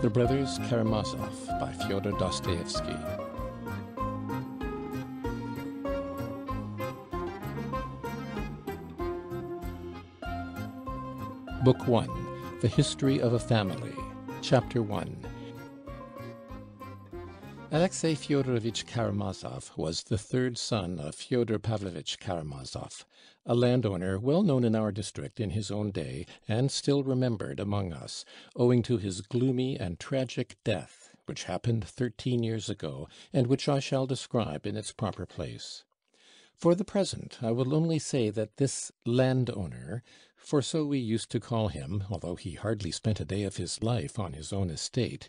The Brothers Karamazov by Fyodor Dostoevsky. Book 1 The History of a Family. Chapter 1 Alexey Fyodorovitch Karamazov was the third son of Fyodor Pavlovitch Karamazov, a landowner well known in our district in his own day, and still remembered among us, owing to his gloomy and tragic death, which happened thirteen years ago, and which I shall describe in its proper place. For the present I will only say that this landowner, for so we used to call him, although he hardly spent a day of his life on his own estate,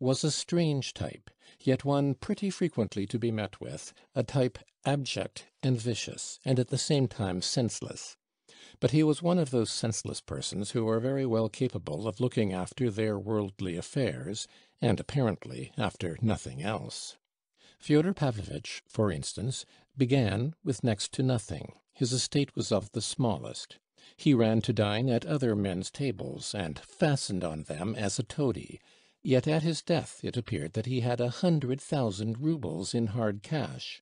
was a strange type, yet one pretty frequently to be met with, a type abject and vicious, and at the same time senseless. But he was one of those senseless persons who are very well capable of looking after their worldly affairs, and apparently after nothing else. Fyodor Pavlovitch, for instance, began with next to nothing; his estate was of the smallest. He ran to dine at other men's tables, and fastened on them as a toady. Yet at his death it appeared that he had a hundred thousand roubles in hard cash.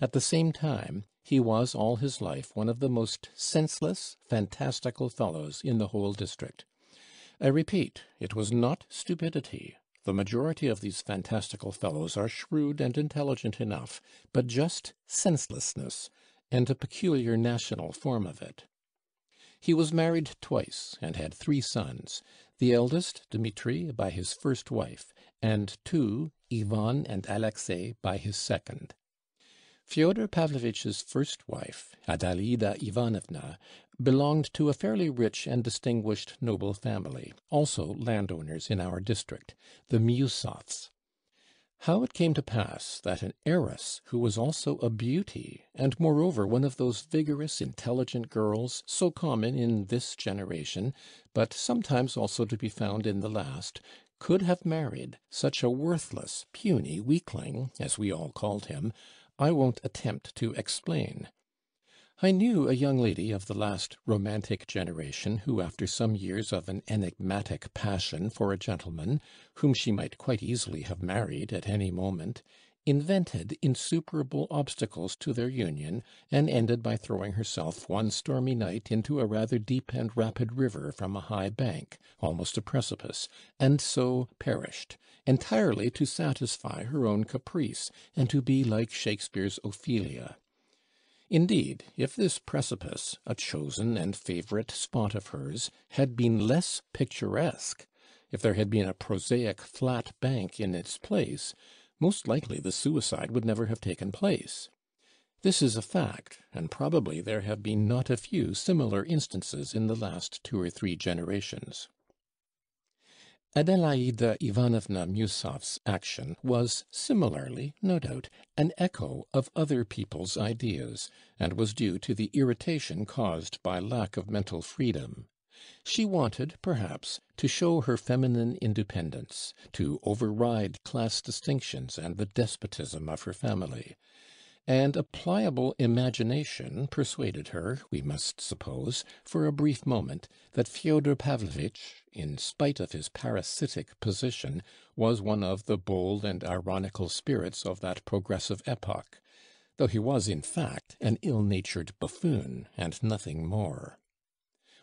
At the same time, he was all his life one of the most senseless, fantastical fellows in the whole district. I repeat, it was not stupidity; the majority of these fantastical fellows are shrewd and intelligent enough, but just senselessness, and a peculiar national form of it. He was married twice, and had three sons the eldest, Dmitri, by his first wife, and two, Ivan and Alexey, by his second. Fyodor Pavlovitch's first wife, Adelaida Ivanovna, belonged to a fairly rich and distinguished noble family, also landowners in our district, the Miusovs. How it came to pass that an heiress who was also a beauty, and moreover one of those vigorous, intelligent girls, so common in this generation, but sometimes also to be found in the last, could have married such a worthless, puny weakling, as we all called him, I won't attempt to explain. I knew a young lady of the last romantic generation, who, after some years of an enigmatic passion for a gentleman, whom she might quite easily have married at any moment, invented insuperable obstacles to their union, and ended by throwing herself one stormy night into a rather deep and rapid river from a high bank, almost a precipice, and so perished, entirely to satisfy her own caprice, and to be like Shakespeare's Ophelia. Indeed, if this precipice, a chosen and favorite spot of hers, had been less picturesque, if there had been a prosaic flat bank in its place, most likely the suicide would never have taken place. This is a fact, and probably there have been not a few similar instances in the last two or three generations. Adelaida Ivanovna Miusov's action was similarly, no doubt, an echo of other people's ideas, and was due to the irritation caused by lack of mental freedom. She wanted, perhaps, to show her feminine independence, to override class distinctions and the despotism of her family and a pliable imagination persuaded her, we must suppose, for a brief moment, that Fyodor Pavlovitch, in spite of his parasitic position, was one of the bold and ironical spirits of that progressive epoch, though he was in fact an ill natured buffoon, and nothing more.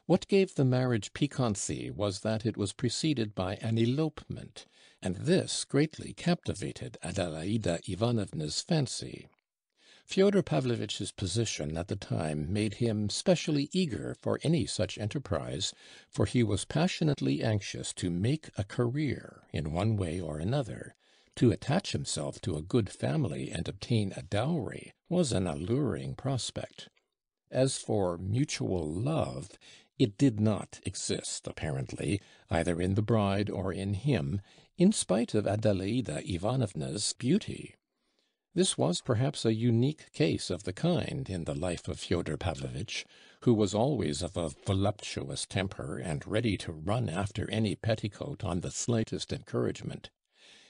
What gave the marriage piquancy was that it was preceded by an elopement, and this greatly captivated Adelaida Ivanovna's fancy. Fyodor Pavlovitch's position at the time made him specially eager for any such enterprise, for he was passionately anxious to make a career in one way or another; to attach himself to a good family and obtain a dowry was an alluring prospect. As for mutual love, it did not exist apparently, either in the bride or in him, in spite of Adelaida Ivanovna's beauty. This was perhaps a unique case of the kind in the life of Fyodor Pavlovitch, who was always of a voluptuous temper, and ready to run after any petticoat on the slightest encouragement.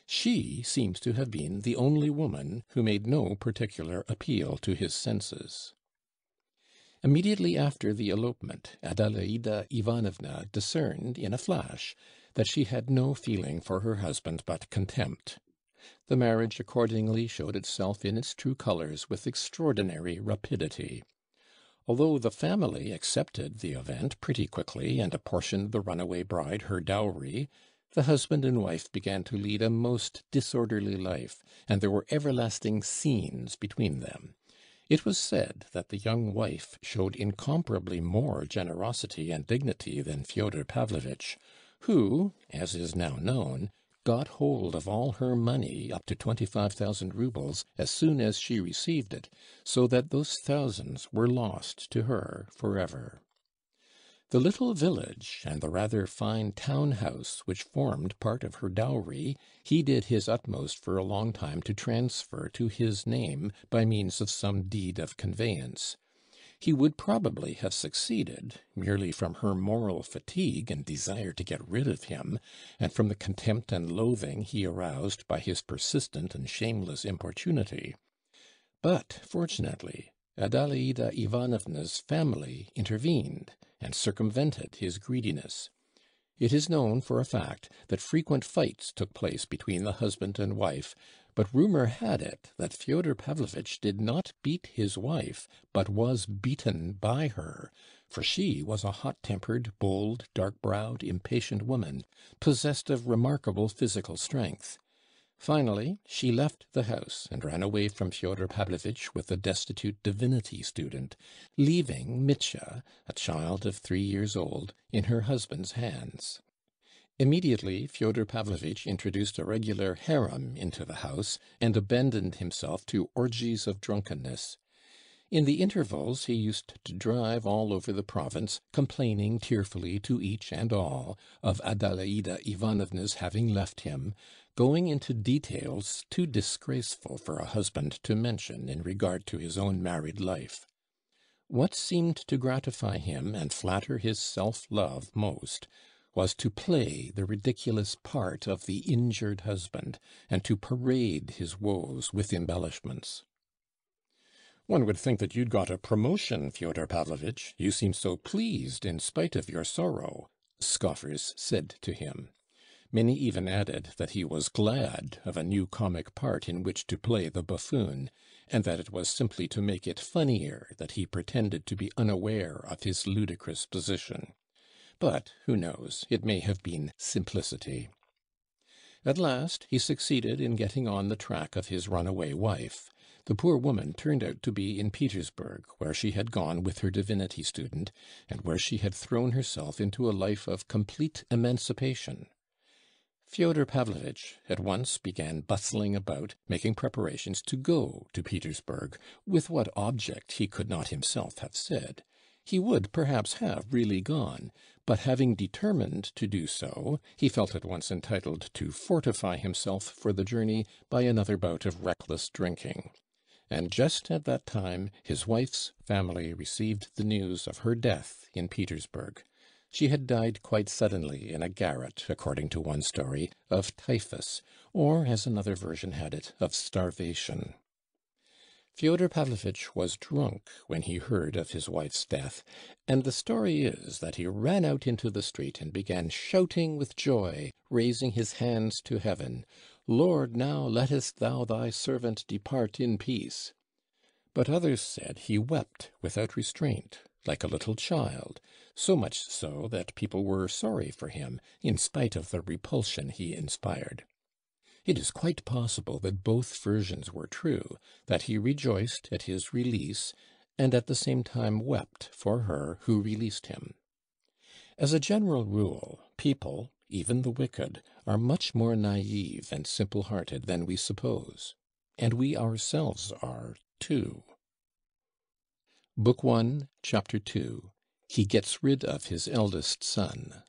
She seems to have been the only woman who made no particular appeal to his senses. Immediately after the elopement, Adelaida Ivanovna discerned in a flash that she had no feeling for her husband but contempt. The marriage accordingly showed itself in its true colors with extraordinary rapidity. Although the family accepted the event pretty quickly and apportioned the runaway bride her dowry, the husband and wife began to lead a most disorderly life, and there were everlasting scenes between them. It was said that the young wife showed incomparably more generosity and dignity than Fyodor Pavlovitch, who, as is now known, got hold of all her money up to twenty five thousand roubles as soon as she received it, so that those thousands were lost to her forever. The little village and the rather fine town house which formed part of her dowry he did his utmost for a long time to transfer to his name by means of some deed of conveyance. He would probably have succeeded, merely from her moral fatigue and desire to get rid of him, and from the contempt and loathing he aroused by his persistent and shameless importunity. But fortunately Adelaida Ivanovna's family intervened and circumvented his greediness. It is known for a fact that frequent fights took place between the husband and wife, but rumor had it that Fyodor Pavlovitch did not beat his wife, but was beaten by her, for she was a hot tempered, bold, dark browed, impatient woman, possessed of remarkable physical strength. Finally, she left the house and ran away from Fyodor Pavlovitch with a destitute divinity student, leaving Mitya, a child of three years old, in her husband's hands. Immediately Fyodor mm-hmm. Pavlovitch introduced a regular harem into the house, and abandoned himself to orgies of drunkenness. In the intervals he used to drive all over the province, complaining tearfully to each and all of Adelaida Ivanovna's having left him, going into details too disgraceful for a husband to mention in regard to his own married life. What seemed to gratify him and flatter his self love most was to play the ridiculous part of the injured husband, and to parade his woes with embellishments. "One would think that you'd got a promotion, Fyodor Pavlovitch, you seem so pleased in spite of your sorrow," scoffers said to him. Many even added that he was glad of a new comic part in which to play the buffoon, and that it was simply to make it funnier that he pretended to be unaware of his ludicrous position. But, who knows, it may have been simplicity. At last he succeeded in getting on the track of his runaway wife. The poor woman turned out to be in Petersburg, where she had gone with her divinity student, and where she had thrown herself into a life of complete emancipation. Fyodor Pavlovitch at once began bustling about, making preparations to go to Petersburg, with what object he could not himself have said. He would perhaps have really gone, but having determined to do so, he felt at once entitled to fortify himself for the journey by another bout of reckless drinking. And just at that time his wife's family received the news of her death in Petersburg. She had died quite suddenly in a garret, according to one story, of typhus, or, as another version had it, of starvation. Fyodor Pavlovitch was drunk when he heard of his wife's death, and the story is that he ran out into the street and began shouting with joy, raising his hands to heaven. Lord, now lettest thou thy servant depart in peace. But others said he wept without restraint, like a little child, so much so that people were sorry for him, in spite of the repulsion he inspired. It is quite possible that both versions were true, that he rejoiced at his release, and at the same time wept for her who released him. As a general rule, people even the wicked, are much more naive and simple hearted than we suppose. And we ourselves are too. Book One, Chapter Two He Gets Rid of His Eldest Son.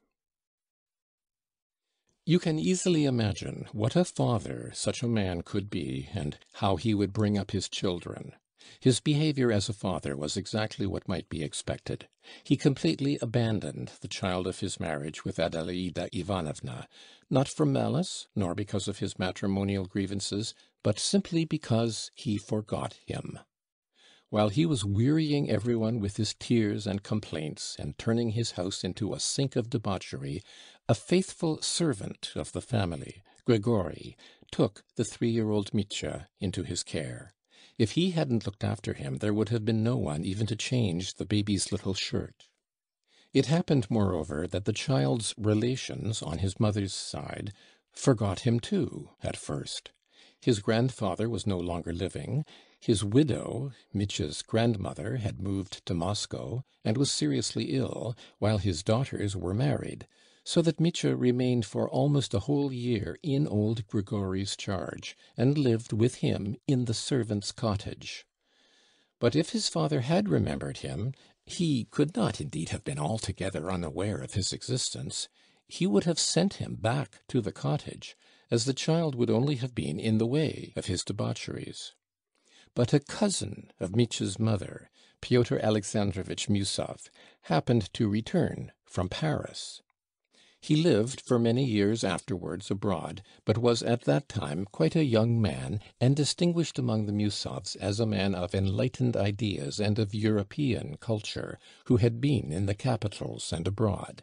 You can easily imagine what a father such a man could be, and how he would bring up his children. His behavior as a father was exactly what might be expected. He completely abandoned the child of his marriage with Adelaida Ivanovna, not from malice, nor because of his matrimonial grievances, but simply because he forgot him. while he was wearying every one with his tears and complaints, and turning his house into a sink of debauchery, a faithful servant of the family, Grigory, took the three year old Mitya into his care. If he hadn't looked after him, there would have been no one even to change the baby's little shirt. It happened, moreover, that the child's relations, on his mother's side, forgot him too, at first. His grandfather was no longer living; his widow, Mitya's grandmother, had moved to Moscow, and was seriously ill, while his daughters were married, so that Mitya remained for almost a whole year in old Grigory's charge, and lived with him in the servants' cottage. But if his father had remembered him he could not indeed have been altogether unaware of his existence he would have sent him back to the cottage, as the child would only have been in the way of his debaucheries. But a cousin of Mitya's mother, Pyotr Alexandrovitch Miusov, happened to return from Paris. He lived for many years afterwards abroad, but was at that time quite a young man, and distinguished among the Miusovs as a man of enlightened ideas and of European culture, who had been in the capitals and abroad.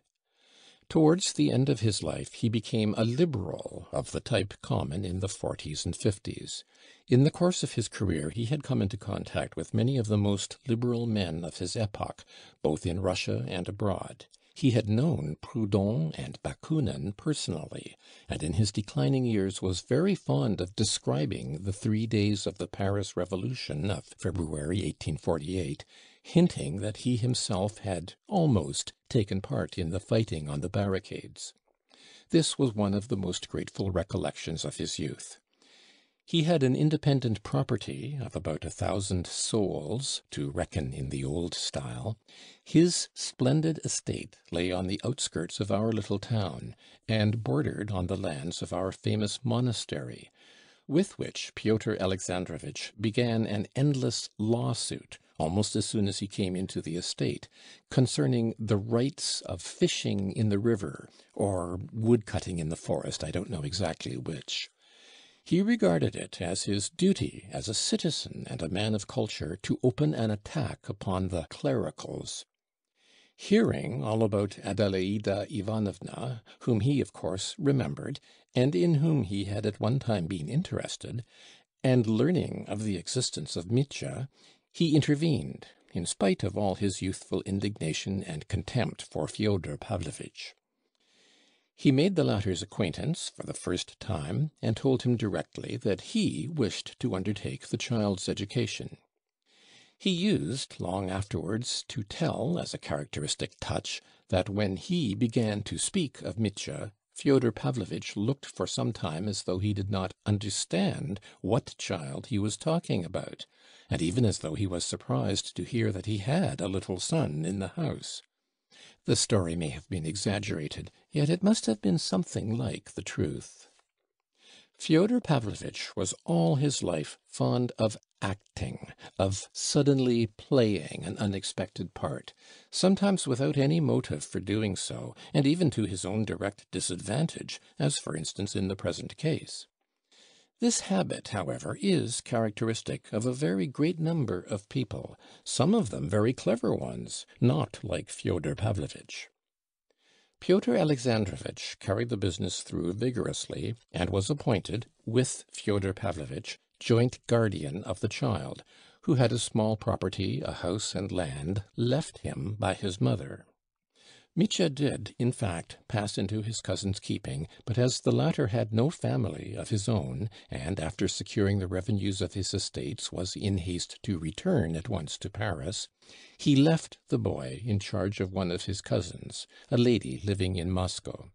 Towards the end of his life he became a Liberal of the type common in the forties and fifties. In the course of his career he had come into contact with many of the most liberal men of his epoch, both in Russia and abroad. He had known Proudhon and Bakunin personally, and in his declining years was very fond of describing the three days of the Paris Revolution of February 1848, hinting that he himself had almost taken part in the fighting on the barricades. This was one of the most grateful recollections of his youth. He had an independent property of about a thousand souls, to reckon in the old style. His splendid estate lay on the outskirts of our little town, and bordered on the lands of our famous monastery, with which Pyotr Alexandrovitch began an endless lawsuit almost as soon as he came into the estate, concerning the rights of fishing in the river, or wood cutting in the forest, I don't know exactly which. He regarded it as his duty as a citizen and a man of culture to open an attack upon the clericals. Hearing all about Adelaida Ivanovna, whom he, of course, remembered, and in whom he had at one time been interested, and learning of the existence of Mitya, he intervened, in spite of all his youthful indignation and contempt for Fyodor Pavlovitch. He made the latter's acquaintance for the first time, and told him directly that he wished to undertake the child's education. He used, long afterwards, to tell, as a characteristic touch, that when he began to speak of Mitya, Fyodor Pavlovitch looked for some time as though he did not understand what child he was talking about, and even as though he was surprised to hear that he had a little son in the house. The story may have been exaggerated, yet it must have been something like the truth. Fyodor Pavlovitch was all his life fond of acting, of suddenly playing an unexpected part, sometimes without any motive for doing so, and even to his own direct disadvantage, as for instance in the present case. This habit, however, is characteristic of a very great number of people, some of them very clever ones, not like Fyodor Pavlovitch. Pyotr Alexandrovitch carried the business through vigorously, and was appointed, with Fyodor Pavlovitch, joint guardian of the child, who had a small property, a house and land, left him by his mother. Mitya did, in fact, pass into his cousin's keeping, but as the latter had no family of his own, and, after securing the revenues of his estates, was in haste to return at once to Paris, he left the boy in charge of one of his cousins, a lady living in Moscow.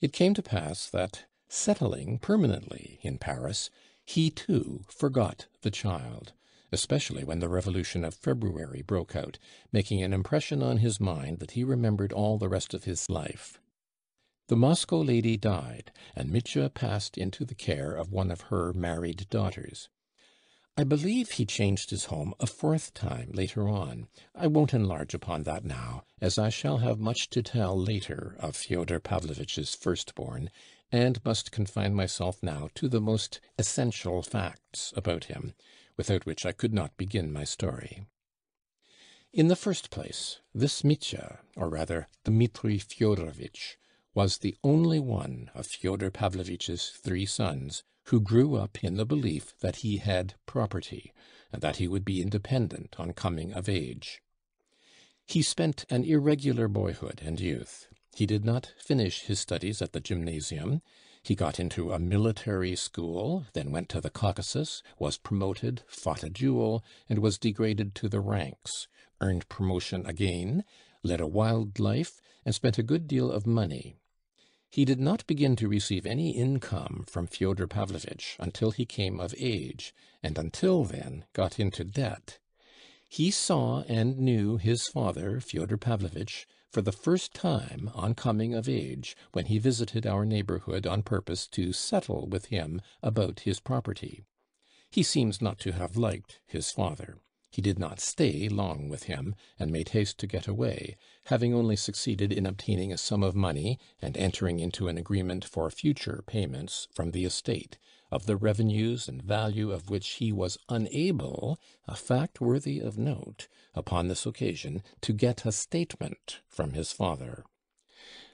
It came to pass that, settling permanently in Paris, he too forgot the child especially when the Revolution of February broke out, making an impression on his mind that he remembered all the rest of his life. The Moscow lady died, and Mitya passed into the care of one of her married daughters. I believe he changed his home a fourth time later on. I won't enlarge upon that now, as I shall have much to tell later of Fyodor Pavlovitch's firstborn, and must confine myself now to the most essential facts about him without which I could not begin my story. In the first place, this Mitya, or rather Dmitri Fyodorovitch, was the only one of Fyodor Pavlovitch's three sons who grew up in the belief that he had property, and that he would be independent on coming of age. He spent an irregular boyhood and youth. He did not finish his studies at the gymnasium; he got into a military school, then went to the Caucasus, was promoted, fought a duel, and was degraded to the ranks, earned promotion again, led a wild life, and spent a good deal of money. He did not begin to receive any income from Fyodor Pavlovitch until he came of age, and until then got into debt. He saw and knew his father, Fyodor Pavlovitch, for the first time on coming of age, when he visited our neighborhood on purpose to settle with him about his property. He seems not to have liked his father. He did not stay long with him, and made haste to get away, having only succeeded in obtaining a sum of money and entering into an agreement for future payments from the estate, of the revenues and value of which he was unable a fact worthy of note upon this occasion, to get a statement from his father.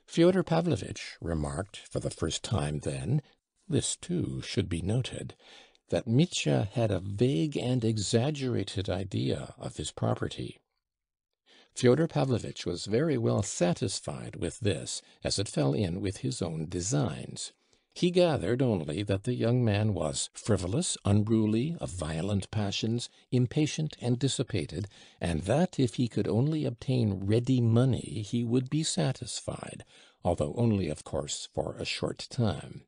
Fyodor Pavlovitch remarked for the first time then this too should be noted that Mitya had a vague and exaggerated idea of his property. Fyodor Pavlovitch was very well satisfied with this, as it fell in with his own designs. He gathered only that the young man was frivolous, unruly, of violent passions, impatient and dissipated, and that if he could only obtain ready money he would be satisfied, although only, of course, for a short time.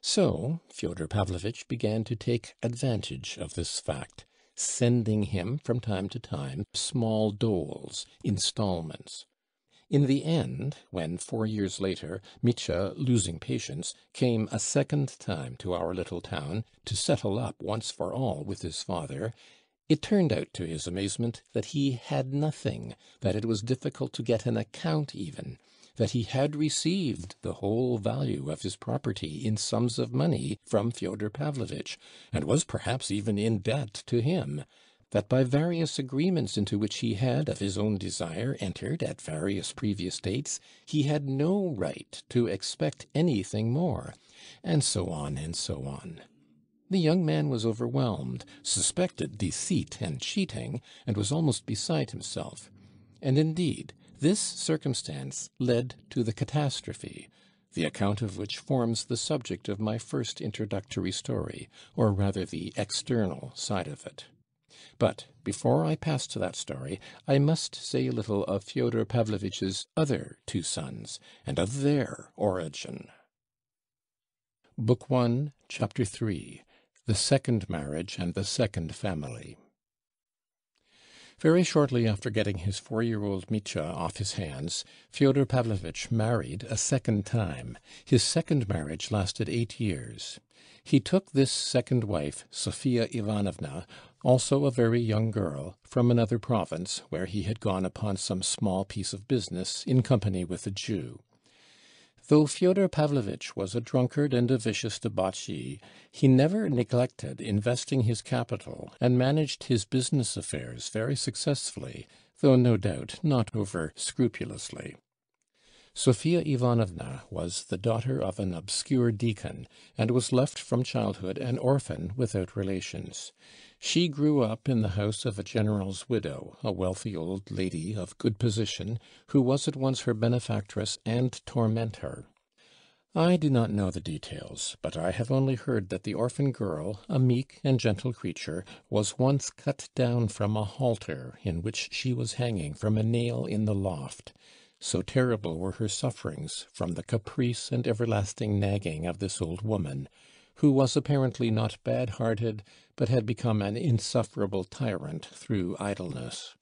So Fyodor Pavlovitch began to take advantage of this fact, sending him from time to time small doles, installments. In the end, when, four years later, Mitya, losing patience, came a second time to our little town to settle up once for all with his father, it turned out to his amazement that he had nothing, that it was difficult to get an account even that he had received the whole value of his property in sums of money from Fyodor Pavlovitch, and was perhaps even in debt to him; that by various agreements into which he had, of his own desire, entered at various previous dates, he had no right to expect anything more, and so on and so on. The young man was overwhelmed, suspected deceit and cheating, and was almost beside himself. And indeed this circumstance led to the catastrophe, the account of which forms the subject of my first introductory story, or rather the external side of it. But before I pass to that story, I must say a little of Fyodor Pavlovitch's other two sons, and of their origin. Book One, Chapter Three The Second Marriage and the Second Family. Very shortly after getting his four year old Mitya off his hands, Fyodor Pavlovitch married a second time. His second marriage lasted eight years. He took this second wife, Sophia Ivanovna, also a very young girl, from another province, where he had gone upon some small piece of business in company with a Jew. Though Fyodor Pavlovitch was a drunkard and a vicious debauchee, he never neglected investing his capital, and managed his business affairs very successfully, though no doubt not over scrupulously. Sophia Ivanovna was the daughter of an obscure deacon, and was left from childhood an orphan without relations. She grew up in the house of a general's widow, a wealthy old lady of good position, who was at once her benefactress and tormentor. I do not know the details, but I have only heard that the orphan girl, a meek and gentle creature, was once cut down from a halter in which she was hanging from a nail in the loft, so terrible were her sufferings from the caprice and everlasting nagging of this old woman who was apparently not bad hearted, but had become an insufferable tyrant through idleness.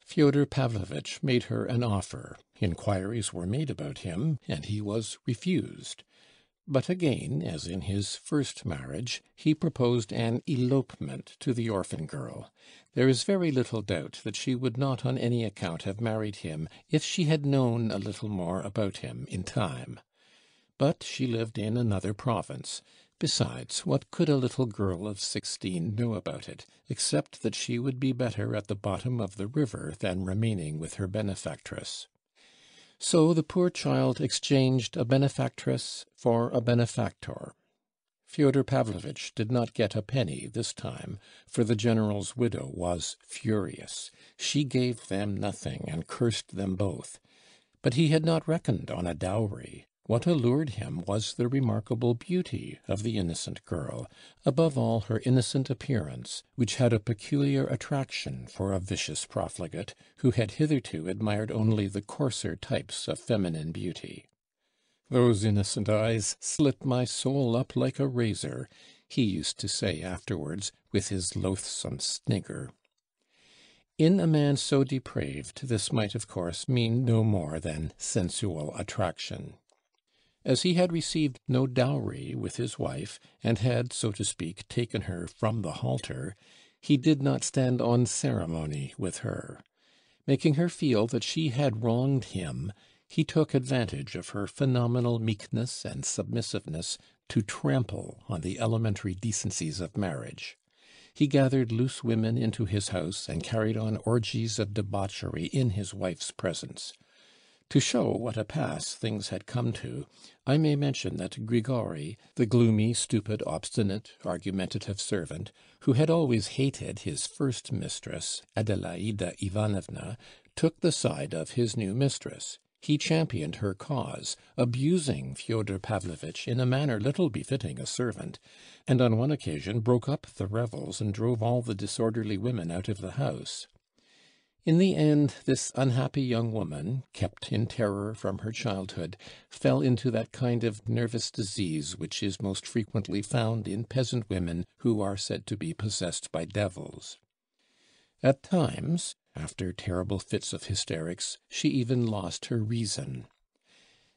Fyodor Pavlovitch made her an offer; inquiries were made about him, and he was refused. But again, as in his first marriage, he proposed an elopement to the orphan girl. There is very little doubt that she would not on any account have married him if she had known a little more about him in time. But she lived in another province. Besides, what could a little girl of sixteen know about it, except that she would be better at the bottom of the river than remaining with her benefactress? So the poor child exchanged a benefactress for a benefactor. Fyodor Pavlovitch did not get a penny this time, for the general's widow was furious; she gave them nothing, and cursed them both. But he had not reckoned on a dowry. What allured him was the remarkable beauty of the innocent girl, above all her innocent appearance, which had a peculiar attraction for a vicious profligate, who had hitherto admired only the coarser types of feminine beauty. "Those innocent eyes slit my soul up like a razor," he used to say afterwards, with his loathsome snigger. In a man so depraved this might of course mean no more than sensual attraction. As he had received no dowry with his wife, and had, so to speak, taken her from the halter, he did not stand on ceremony with her. Making her feel that she had wronged him, he took advantage of her phenomenal meekness and submissiveness to trample on the elementary decencies of marriage. He gathered loose women into his house and carried on orgies of debauchery in his wife's presence. To show what a pass things had come to, I may mention that Grigori, the gloomy, stupid, obstinate, argumentative servant, who had always hated his first mistress, Adelaida Ivanovna, took the side of his new mistress. He championed her cause, abusing Fyodor Pavlovitch in a manner little befitting a servant, and on one occasion broke up the revels and drove all the disorderly women out of the house. In the end this unhappy young woman, kept in terror from her childhood, fell into that kind of nervous disease which is most frequently found in peasant women who are said to be possessed by devils. At times after terrible fits of hysterics, she even lost her reason.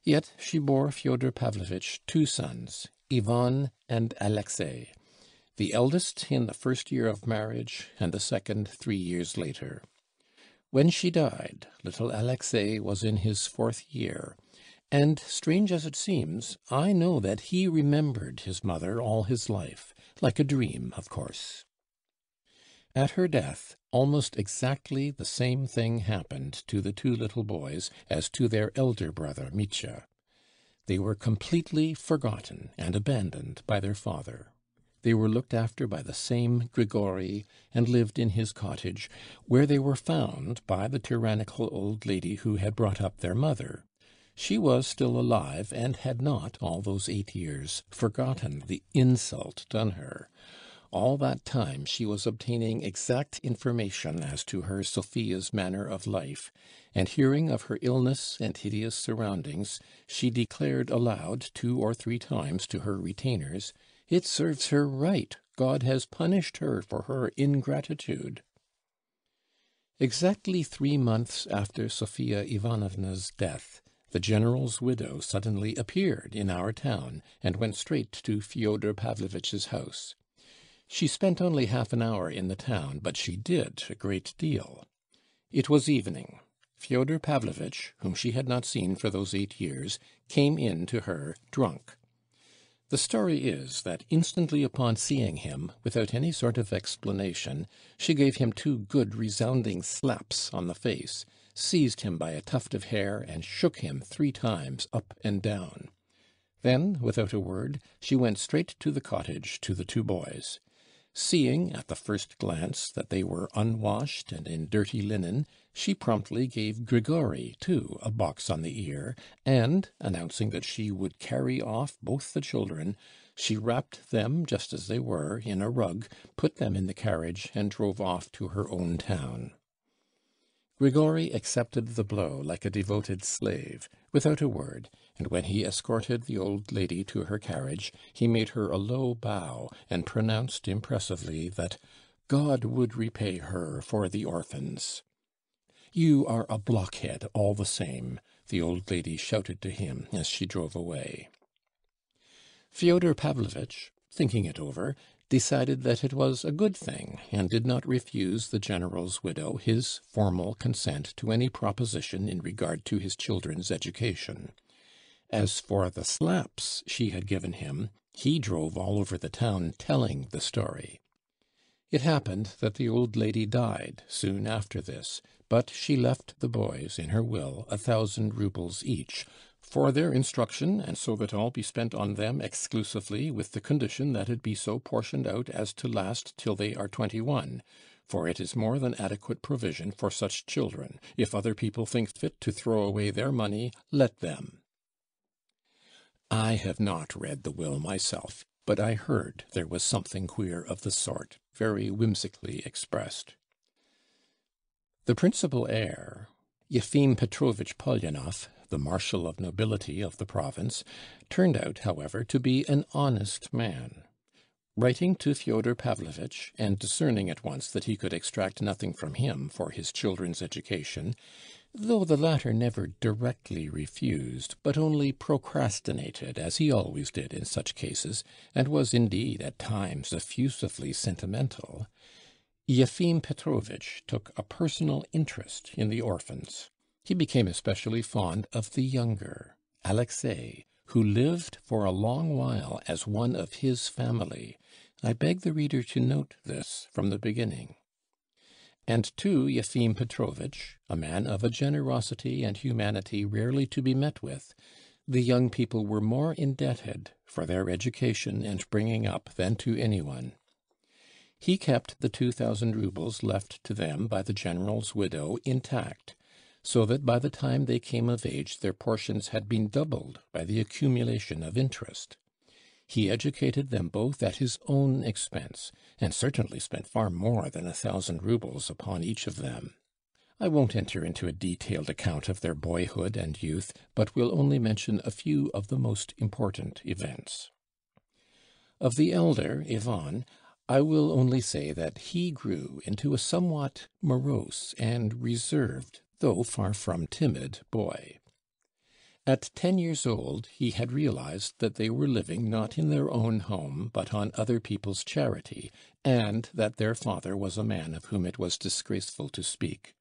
Yet she bore Fyodor Pavlovitch two sons, Ivan and Alexey, the eldest in the first year of marriage, and the second three years later. When she died, little Alexey was in his fourth year, and, strange as it seems, I know that he remembered his mother all his life, like a dream, of course. At her death, almost exactly the same thing happened to the two little boys as to their elder brother Mitya. They were completely forgotten and abandoned by their father. They were looked after by the same Grigori, and lived in his cottage, where they were found by the tyrannical old lady who had brought up their mother. She was still alive, and had not, all those eight years, forgotten the insult done her. All that time she was obtaining exact information as to her Sophia's manner of life, and hearing of her illness and hideous surroundings, she declared aloud two or three times to her retainers, "It serves her right; God has punished her for her ingratitude." Exactly three months after Sophia Ivanovna's death, the general's widow suddenly appeared in our town, and went straight to Fyodor Pavlovitch's house. She spent only half an hour in the town, but she did a great deal. It was evening. Fyodor Pavlovitch, whom she had not seen for those eight years, came in to her drunk. The story is, that instantly upon seeing him, without any sort of explanation, she gave him two good resounding slaps on the face, seized him by a tuft of hair, and shook him three times up and down. Then, without a word, she went straight to the cottage to the two boys. Seeing at the first glance that they were unwashed and in dirty linen, she promptly gave Grigory, too a box on the ear, and, announcing that she would carry off both the children, she wrapped them, just as they were, in a rug, put them in the carriage, and drove off to her own town. Grigori accepted the blow like a devoted slave, without a word, and when he escorted the old lady to her carriage, he made her a low bow, and pronounced impressively that God would repay her for the orphans. "You are a blockhead, all the same," the old lady shouted to him as she drove away. Fyodor Pavlovitch, thinking it over, decided that it was a good thing, and did not refuse the general's widow his formal consent to any proposition in regard to his children's education. As for the slaps she had given him, He drove all over the town telling the story. It happened that the old lady died soon after this, but she left the boys in her will a thousand roubles each, for their instruction, and so that all be spent on them exclusively, with the condition that it be so portioned out as to last till they are twenty one, for it is more than adequate provision for such children; if other people think fit to throw away their money, let them. I have not read the will myself, but I heard there was something queer of the sort, very whimsically expressed. The principal heir, Yefim Petrovitch Polyonov, the marshal of nobility of the province, turned out, however, to be an honest man. Writing to Fyodor Pavlovitch, and discerning at once that he could extract nothing from him for his children's education, though the latter never directly refused, but only procrastinated, as he always did in such cases, and was indeed at times effusively sentimental, Yefim Petrovitch took a personal interest in the orphans. He became especially fond of the younger, Alexey, who lived for a long while as one of his family. I beg the reader to note this from the beginning. And to Yefim Petrovitch, a man of a generosity and humanity rarely to be met with, the young people were more indebted for their education and bringing up than to any one. He kept the two thousand roubles left to them by the general's widow intact, so that by the time they came of age their portions had been doubled by the accumulation of interest. He educated them both at his own expense, and certainly spent far more than a thousand roubles upon each of them. I won't enter into a detailed account of their boyhood and youth, but will only mention a few of the most important events. Of the elder, Ivan, I will only say that he grew into a somewhat morose and reserved, though far from timid, boy. At ten years old he had realized that they were living not in their own home, but on other people's charity, and that their father was a man of whom it was disgraceful to speak.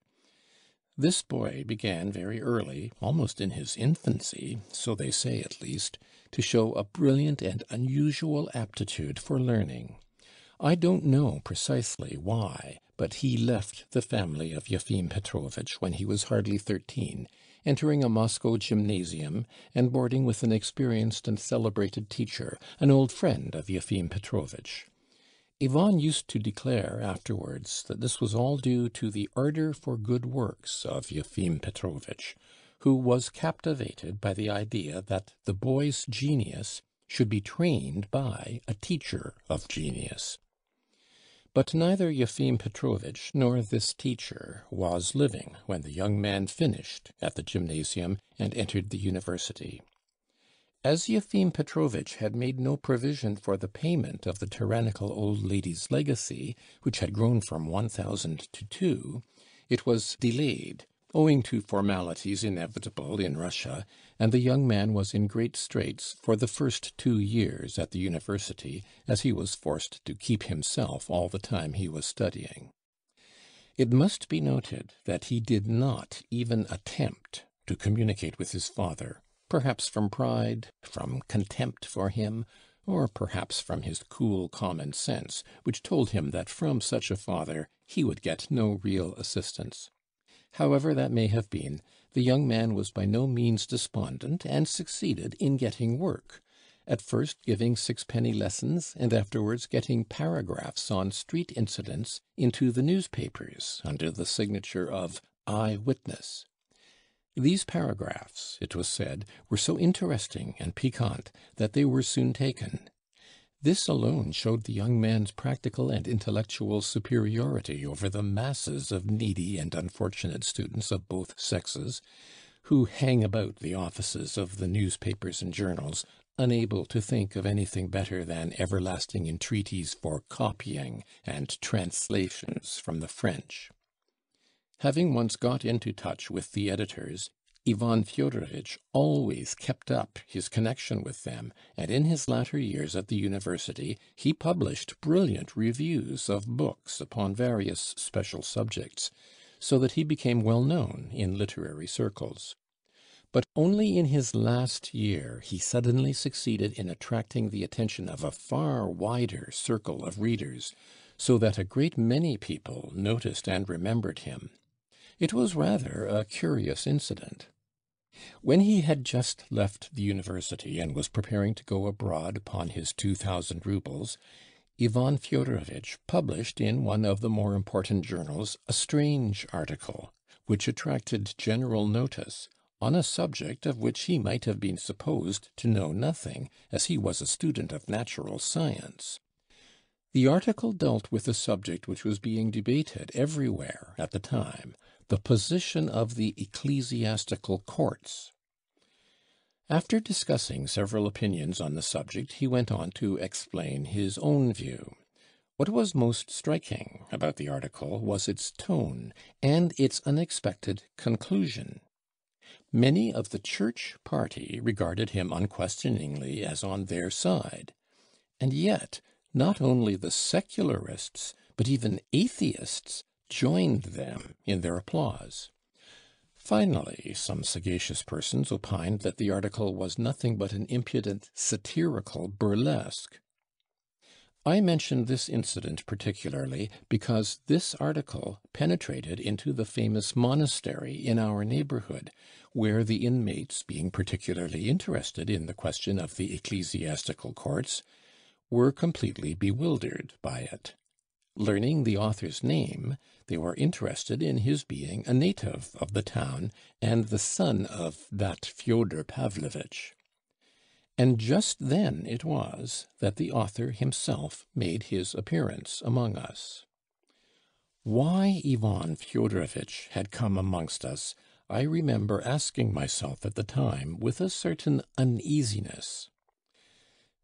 This boy began very early, almost in his infancy, so they say at least, to show a brilliant and unusual aptitude for learning. I don't know precisely why, but he left the family of Yefim Petrovitch when he was hardly thirteen entering a Moscow gymnasium, and boarding with an experienced and celebrated teacher, an old friend of Yefim Petrovitch. Ivan used to declare afterwards that this was all due to the ardor for good works of Yefim Petrovitch, who was captivated by the idea that the boy's genius should be trained by a teacher of genius. But neither Yefim Petrovitch nor this teacher was living when the young man finished at the gymnasium and entered the university. As Yefim Petrovitch had made no provision for the payment of the tyrannical old lady's legacy, which had grown from one thousand to two, it was delayed owing to formalities inevitable in Russia, and the young man was in great straits for the first two years at the university, as he was forced to keep himself all the time he was studying. It must be noted that he did not even attempt to communicate with his father, perhaps from pride, from contempt for him, or perhaps from his cool common sense, which told him that from such a father he would get no real assistance. However that may have been, the young man was by no means despondent, and succeeded in getting work; at first giving sixpenny lessons, and afterwards getting paragraphs on street incidents into the newspapers under the signature of "Eye Witness." These paragraphs, it was said, were so interesting and piquant that they were soon taken. This alone showed the young man's practical and intellectual superiority over the masses of needy and unfortunate students of both sexes, who hang about the offices of the newspapers and journals, unable to think of anything better than everlasting entreaties for copying and translations from the French. Having once got into touch with the editors, Ivan Fyodorovitch always kept up his connection with them, and in his latter years at the university he published brilliant reviews of books upon various special subjects, so that he became well known in literary circles. But only in his last year he suddenly succeeded in attracting the attention of a far wider circle of readers, so that a great many people noticed and remembered him. It was rather a curious incident. When he had just left the university and was preparing to go abroad upon his two thousand roubles, Ivan Fyodorovitch published in one of the more important journals a strange article, which attracted general notice, on a subject of which he might have been supposed to know nothing, as he was a student of natural science. The article dealt with a subject which was being debated everywhere at the time the position of the ecclesiastical courts. After discussing several opinions on the subject, he went on to explain his own view. What was most striking about the article was its tone and its unexpected conclusion. Many of the church party regarded him unquestioningly as on their side. And yet, not only the secularists, but even atheists joined them in their applause. Finally, some sagacious persons opined that the article was nothing but an impudent satirical burlesque. I mention this incident particularly because this article penetrated into the famous monastery in our neighborhood, where the inmates, being particularly interested in the question of the ecclesiastical courts, were completely bewildered by it. Learning the author's name, they were interested in his being a native of the town and the son of that Fyodor Pavlovitch. And just then it was that the author himself made his appearance among us. Why Ivan Fyodorovitch had come amongst us, I remember asking myself at the time with a certain uneasiness.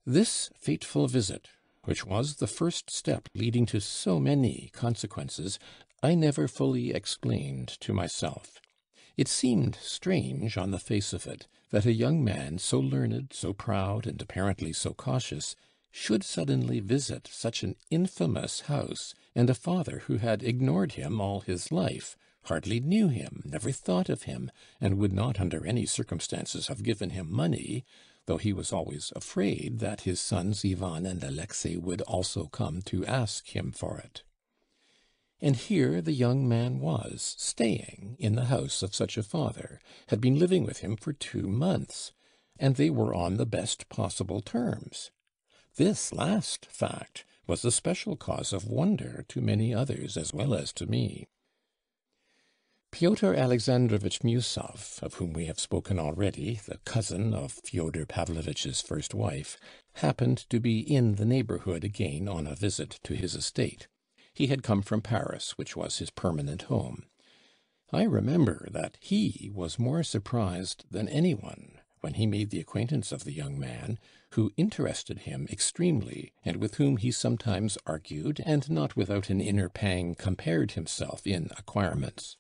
This fateful visit, which was the first step leading to so many consequences, I never fully explained to myself. It seemed strange on the face of it that a young man so learned, so proud, and apparently so cautious, should suddenly visit such an infamous house, and a father who had ignored him all his life, hardly knew him, never thought of him, and would not under any circumstances have given him money, though he was always afraid that his sons Ivan and Alexey would also come to ask him for it. And here the young man was, staying in the house of such a father, had been living with him for two months, and they were on the best possible terms. This last fact was a special cause of wonder to many others as well as to me. Pyotr Alexandrovitch Miusov, of whom we have spoken already, the cousin of Fyodor Pavlovitch's first wife, happened to be in the neighborhood again on a visit to his estate. He had come from Paris, which was his permanent home. I remember that he was more surprised than any one when he made the acquaintance of the young man, who interested him extremely, and with whom he sometimes argued, and not without an inner pang compared himself in acquirements.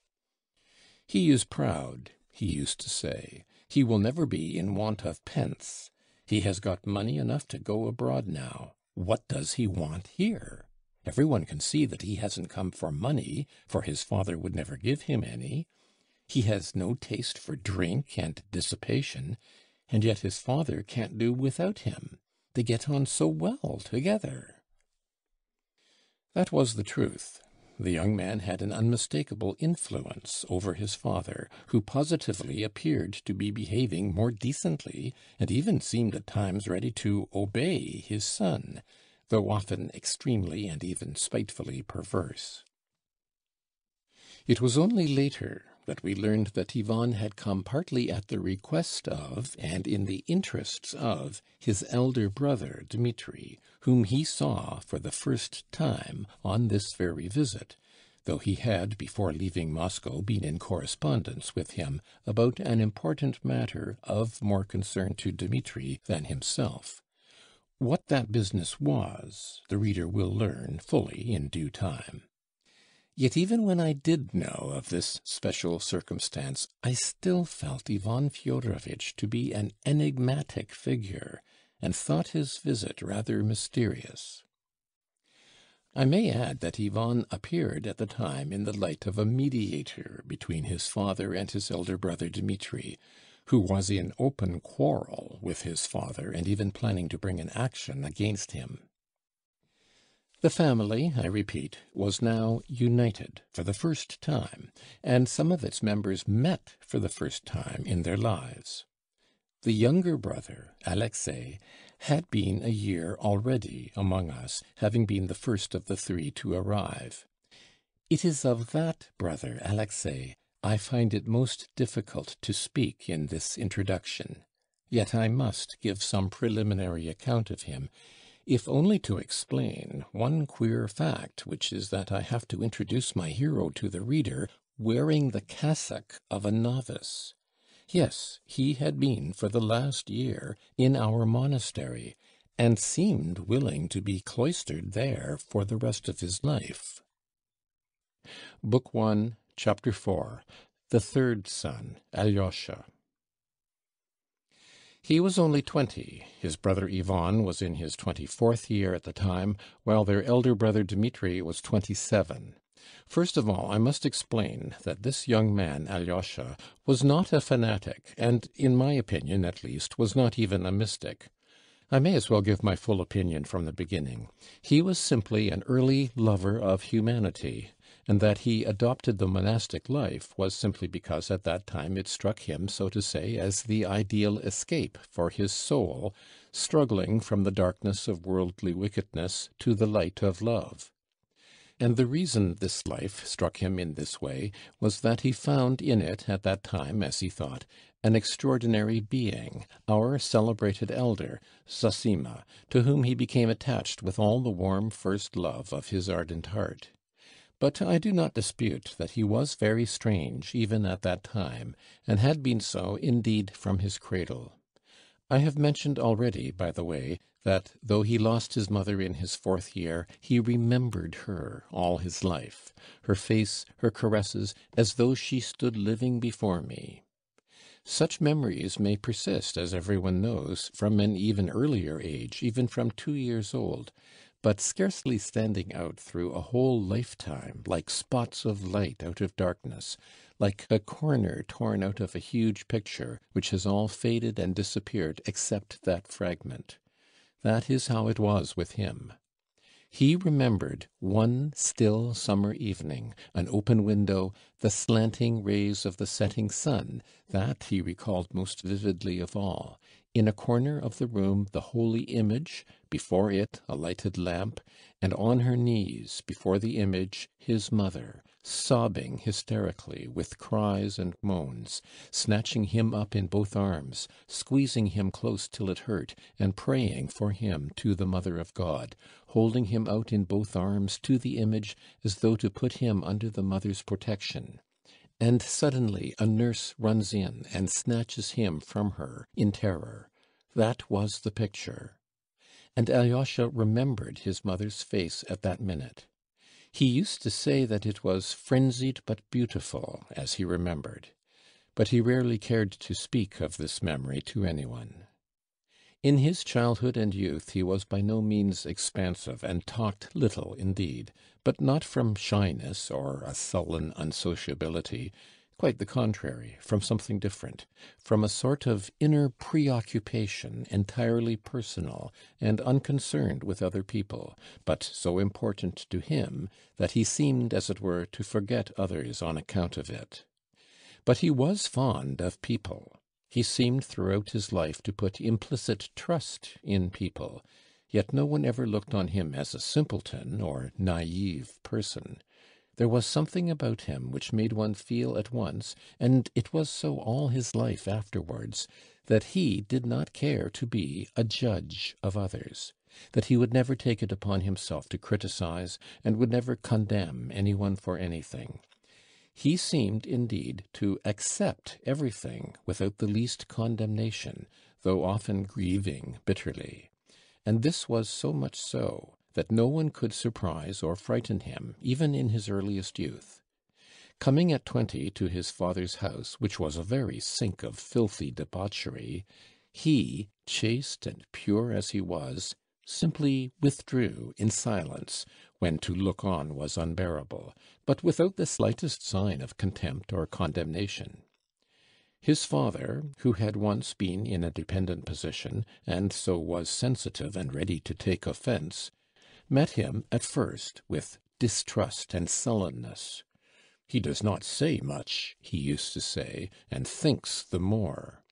He is proud, he used to say; he will never be in want of pence. He has got money enough to go abroad now. What does he want here? Every one can see that he hasn't come for money, for his father would never give him any. He has no taste for drink and dissipation, and yet his father can't do without him. They get on so well together. That was the truth. The young man had an unmistakable influence over his father, who positively appeared to be behaving more decently, and even seemed at times ready to obey his son though often extremely and even spitefully perverse. It was only later that we learned that Ivan had come partly at the request of, and in the interests of, his elder brother Dmitri, whom he saw for the first time on this very visit, though he had, before leaving Moscow, been in correspondence with him about an important matter of more concern to Dmitri than himself. What that business was, the reader will learn fully in due time. Yet even when I did know of this special circumstance, I still felt Ivan Fyodorovitch to be an enigmatic figure, and thought his visit rather mysterious. I may add that Ivan appeared at the time in the light of a mediator between his father and his elder brother Dmitri, who was in open quarrel with his father, and even planning to bring an action against him. The family, I repeat, was now united for the first time, and some of its members met for the first time in their lives. The younger brother, Alexey, had been a year already among us, having been the first of the three to arrive. It is of that brother, Alexey, I find it most difficult to speak in this introduction. Yet I must give some preliminary account of him, if only to explain one queer fact, which is that I have to introduce my hero to the reader wearing the cassock of a novice. Yes, he had been for the last year in our monastery, and seemed willing to be cloistered there for the rest of his life. Book One. Chapter 4 The Third Son, Alyosha He was only twenty; his brother Ivan was in his twenty fourth year at the time, while their elder brother Dmitri was twenty seven. First of all, I must explain that this young man, Alyosha, was not a fanatic, and, in my opinion at least, was not even a mystic. I may as well give my full opinion from the beginning. He was simply an early lover of humanity and that he adopted the monastic life was simply because at that time it struck him, so to say, as the ideal escape for his soul, struggling from the darkness of worldly wickedness to the light of love. And the reason this life struck him in this way was that he found in it, at that time, as he thought, an extraordinary being, our celebrated elder, Zossima, to whom he became attached with all the warm first love of his ardent heart. But I do not dispute that he was very strange even at that time, and had been so indeed from his cradle. I have mentioned already, by the way, that though he lost his mother in his fourth year, he remembered her all his life, her face, her caresses, as though she stood living before me. Such memories may persist, as every one knows, from an even earlier age, even from two years old but scarcely standing out through a whole lifetime like spots of light out of darkness, like a corner torn out of a huge picture, which has all faded and disappeared except that fragment. That is how it was with him. He remembered one still summer evening, an open window, the slanting rays of the setting sun, that he recalled most vividly of all. In a corner of the room the holy image, before it a lighted lamp, and on her knees before the image his mother, sobbing hysterically, with cries and moans, snatching him up in both arms, squeezing him close till it hurt, and praying for him to the Mother of God, holding him out in both arms to the image as though to put him under the mother's protection. And suddenly a nurse runs in and snatches him from her in terror. That was the picture. And Alyosha remembered his mother's face at that minute. He used to say that it was frenzied but beautiful, as he remembered. But he rarely cared to speak of this memory to anyone. In his childhood and youth he was by no means expansive, and talked little indeed, but not from shyness or a sullen unsociability; quite the contrary, from something different, from a sort of inner preoccupation entirely personal, and unconcerned with other people, but so important to him that he seemed, as it were, to forget others on account of it. But he was fond of people. He seemed throughout his life to put implicit trust in people, yet no one ever looked on him as a simpleton or naive person. There was something about him which made one feel at once, and it was so all his life afterwards, that he did not care to be a judge of others, that he would never take it upon himself to criticize, and would never condemn any one for anything. He seemed, indeed, to accept everything without the least condemnation, though often grieving bitterly. And this was so much so, that no one could surprise or frighten him, even in his earliest youth. Coming at twenty to his father's house, which was a very sink of filthy debauchery, he, chaste and pure as he was, simply withdrew in silence when to look on was unbearable, but without the slightest sign of contempt or condemnation. His father, who had once been in a dependent position, and so was sensitive and ready to take offence, met him at first with distrust and sullenness. "He does not say much," he used to say, "and thinks the more."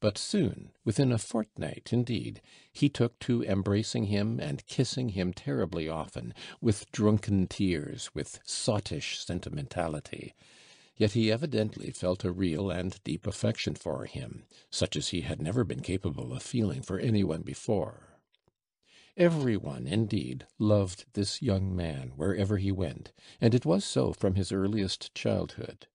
But soon, within a fortnight indeed, he took to embracing him and kissing him terribly often, with drunken tears, with sottish sentimentality. Yet he evidently felt a real and deep affection for him, such as he had never been capable of feeling for any one before. Every one, indeed, loved this young man wherever he went, and it was so from his earliest childhood.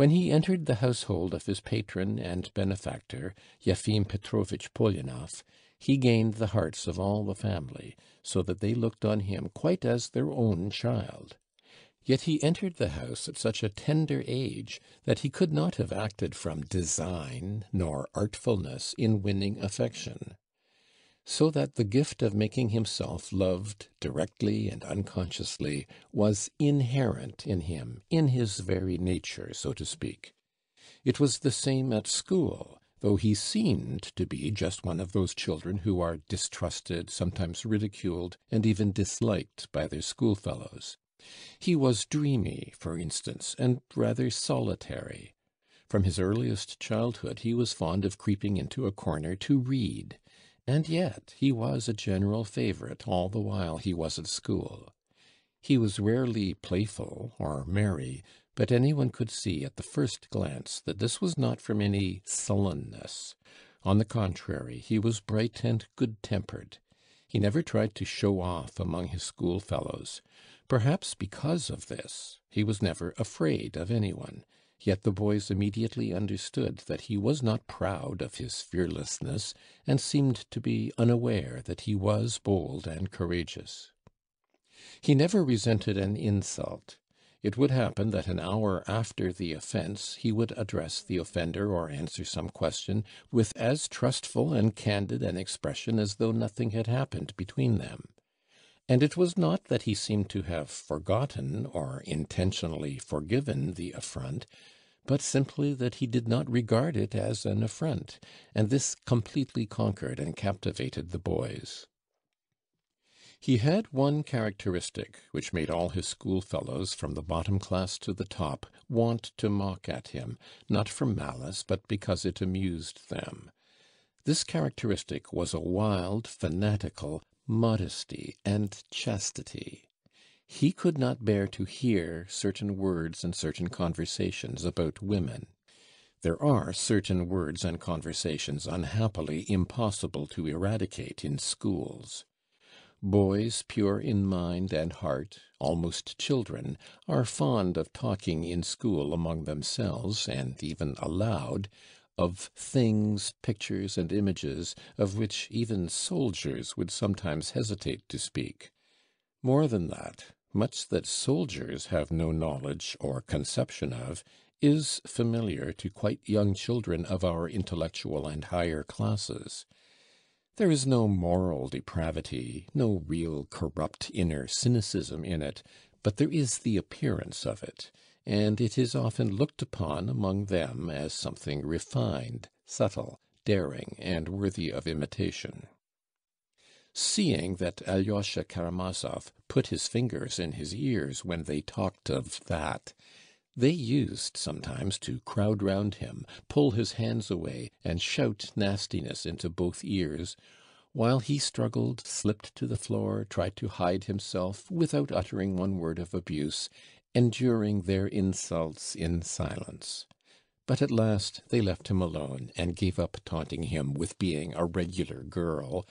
When he entered the household of his patron and benefactor, Yefim Petrovitch Polenov, he gained the hearts of all the family, so that they looked on him quite as their own child. Yet he entered the house at such a tender age that he could not have acted from design nor artfulness in winning affection. So that the gift of making himself loved directly and unconsciously was inherent in him, in his very nature, so to speak. It was the same at school, though he seemed to be just one of those children who are distrusted, sometimes ridiculed, and even disliked by their schoolfellows. He was dreamy, for instance, and rather solitary. From his earliest childhood he was fond of creeping into a corner to read, and yet he was a general favourite all the while he was at school. He was rarely playful or merry, but any one could see at the first glance that this was not from any sullenness; on the contrary, he was bright and good tempered. He never tried to show off among his schoolfellows. Perhaps because of this, he was never afraid of any one, yet the boys immediately understood that he was not proud of his fearlessness, and seemed to be unaware that he was bold and courageous. He never resented an insult. It would happen that an hour after the offence he would address the offender or answer some question with as trustful and candid an expression as though nothing had happened between them. And it was not that he seemed to have forgotten or intentionally forgiven the affront, but simply that he did not regard it as an affront, and this completely conquered and captivated the boys. He had one characteristic which made all his schoolfellows, from the bottom class to the top, want to mock at him, not from malice, but because it amused them. This characteristic was a wild, fanatical modesty and chastity. He could not bear to hear certain words and certain conversations about women. There are certain words and conversations unhappily impossible to eradicate in schools. Boys pure in mind and heart, almost children, are fond of talking in school among themselves, and even aloud, of things, pictures, and images, of which even soldiers would sometimes hesitate to speak. More than that, much that soldiers have no knowledge or conception of is familiar to quite young children of our intellectual and higher classes. There is no moral depravity, no real corrupt inner cynicism in it, but there is the appearance of it and it is often looked upon among them as something refined, subtle, daring, and worthy of imitation. Seeing that Alyosha Karamazov put his fingers in his ears when they talked of that, they used sometimes to crowd round him, pull his hands away, and shout nastiness into both ears, while he struggled, slipped to the floor, tried to hide himself without uttering one word of abuse, enduring their insults in silence. But at last they left him alone, and gave up taunting him with being a regular girl,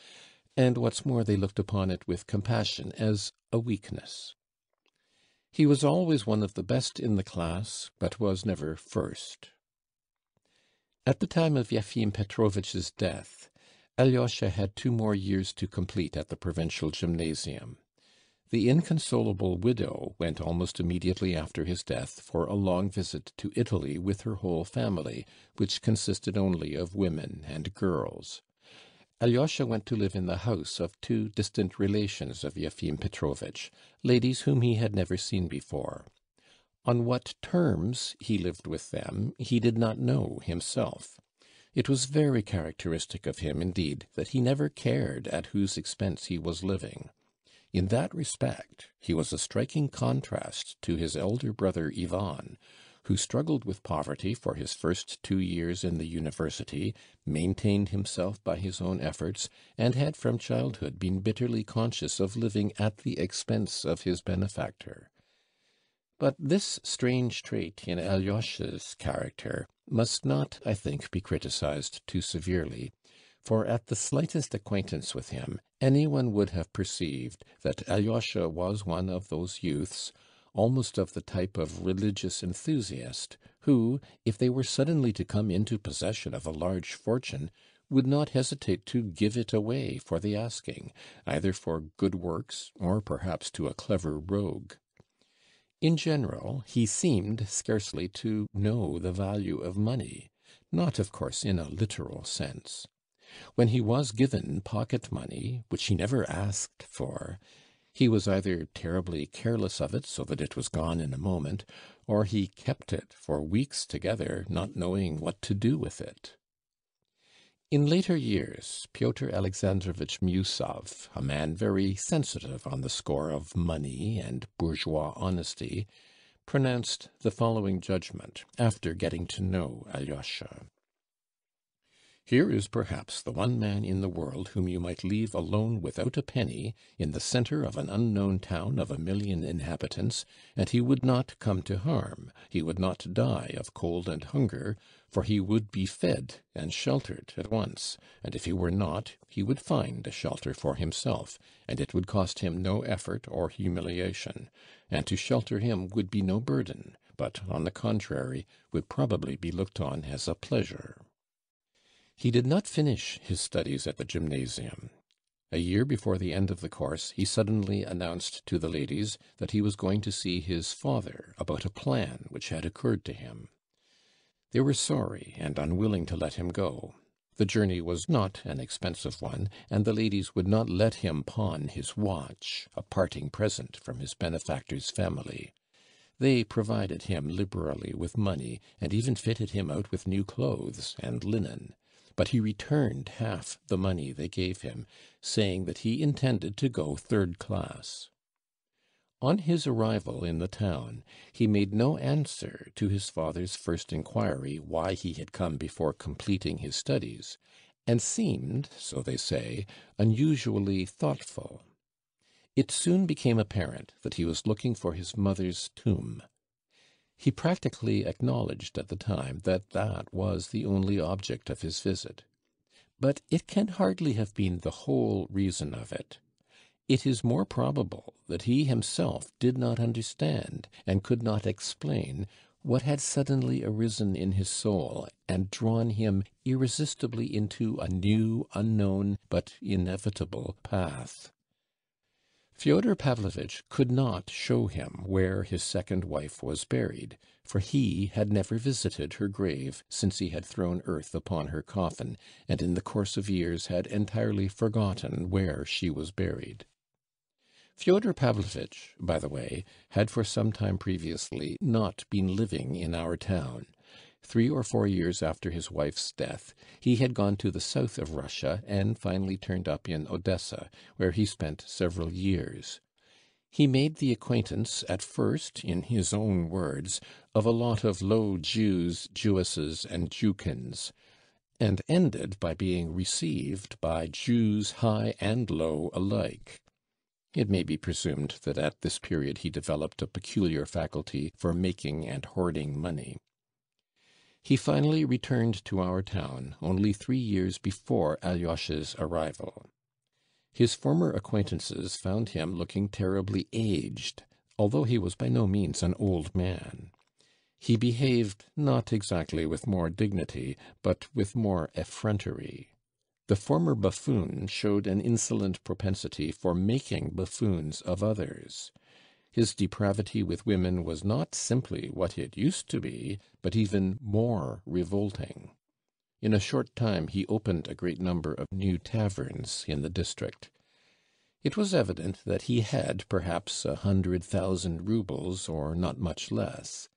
and what's more, they looked upon it with compassion as a weakness. He was always one of the best in the class, but was never first. At the time of Yefim Petrovitch's death, Alyosha had two more years to complete at the provincial gymnasium. The inconsolable widow went almost immediately after his death for a long visit to Italy with her whole family, which consisted only of women and girls. Alyosha went to live in the house of two distant relations of Yefim Petrovitch, ladies whom he had never seen before. On what terms he lived with them he did not know himself. It was very characteristic of him, indeed, that he never cared at whose expense he was living. In that respect he was a striking contrast to his elder brother Ivan, who struggled with poverty for his first two years in the University, maintained himself by his own efforts, and had from childhood been bitterly conscious of living at the expense of his benefactor. But this strange trait in Alyosha's character must not, I think, be criticised too severely, for at the slightest acquaintance with him any one would have perceived that Alyosha was one of those youths, almost of the type of religious enthusiast, who, if they were suddenly to come into possession of a large fortune, would not hesitate to give it away for the asking, either for good works or perhaps to a clever rogue. In general, he seemed scarcely to know the value of money, not, of course, in a literal sense. When he was given pocket money, which he never asked for, he was either terribly careless of it, so that it was gone in a moment, or he kept it for weeks together, not knowing what to do with it. In later years Pyotr Alexandrovitch Miusov, a man very sensitive on the score of money and bourgeois honesty, pronounced the following judgment, after getting to know Alyosha. Here is perhaps the one man in the world whom you might leave alone without a penny, in the centre of an unknown town of a million inhabitants, and he would not come to harm, he would not die of cold and hunger, for he would be fed and sheltered at once, and if he were not, he would find a shelter for himself, and it would cost him no effort or humiliation, and to shelter him would be no burden, but, on the contrary, would probably be looked on as a pleasure. He did not finish his studies at the gymnasium. A year before the end of the course he suddenly announced to the ladies that he was going to see his father about a plan which had occurred to him. They were sorry and unwilling to let him go. The journey was not an expensive one, and the ladies would not let him pawn his watch, a parting present from his benefactor's family. They provided him liberally with money, and even fitted him out with new clothes and linen but he returned half the money they gave him, saying that he intended to go third class. On his arrival in the town, he made no answer to his father's first inquiry why he had come before completing his studies, and seemed, so they say, unusually thoughtful. It soon became apparent that he was looking for his mother's tomb. He practically acknowledged at the time that that was the only object of his visit. But it can hardly have been the whole reason of it. It is more probable that he himself did not understand, and could not explain, what had suddenly arisen in his soul and drawn him irresistibly into a new, unknown, but inevitable path. Fyodor Pavlovitch could not show him where his second wife was buried, for he had never visited her grave since he had thrown earth upon her coffin, and in the course of years had entirely forgotten where she was buried. Fyodor Pavlovitch, by the way, had for some time previously not been living in our town. Three or four years after his wife's death, he had gone to the south of Russia, and finally turned up in Odessa, where he spent several years. He made the acquaintance, at first, in his own words, of a lot of low Jews, Jewesses, and Jewkins, and ended by being received by Jews high and low alike. It may be presumed that at this period he developed a peculiar faculty for making and hoarding money. He finally returned to our town only three years before Alyosha's arrival. His former acquaintances found him looking terribly aged, although he was by no means an old man. He behaved not exactly with more dignity, but with more effrontery. The former buffoon showed an insolent propensity for making buffoons of others. His depravity with women was not simply what it used to be, but even more revolting. In a short time he opened a great number of new taverns in the district. It was evident that he had perhaps a hundred thousand roubles, or not much less.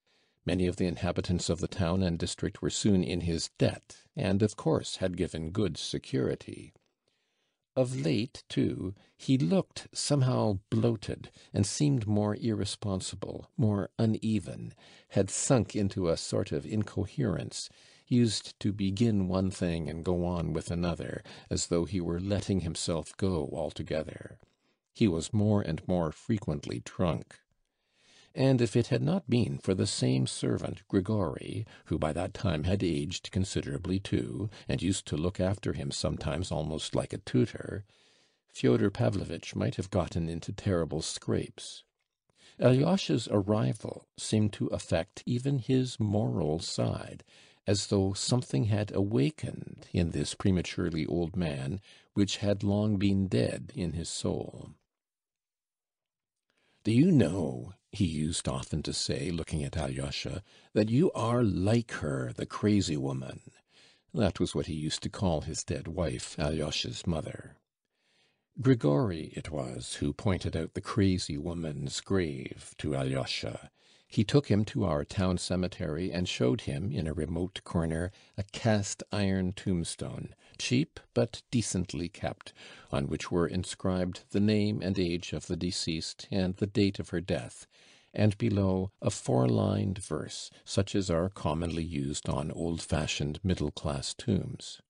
Many of the inhabitants of the town and district were soon in his debt, and of course had given good security. Of late, too, he looked somehow bloated, and seemed more irresponsible, more uneven, had sunk into a sort of incoherence, used to begin one thing and go on with another, as though he were letting himself go altogether. He was more and more frequently drunk. And if it had not been for the same servant, Grigory, who by that time had aged considerably too, and used to look after him sometimes almost like a tutor, Fyodor Pavlovitch might have gotten into terrible scrapes. Alyosha's arrival seemed to affect even his moral side, as though something had awakened in this prematurely old man which had long been dead in his soul. "Do you know," he used often to say, looking at Alyosha, "that you are like her, the crazy woman?" That was what he used to call his dead wife, Alyosha's mother. Grigory it was who pointed out the crazy woman's grave to Alyosha. He took him to our town cemetery and showed him, in a remote corner, a cast iron tombstone, cheap but decently kept, on which were inscribed the name and age of the deceased and the date of her death, and below a four lined verse, such as are commonly used on old fashioned middle class tombs.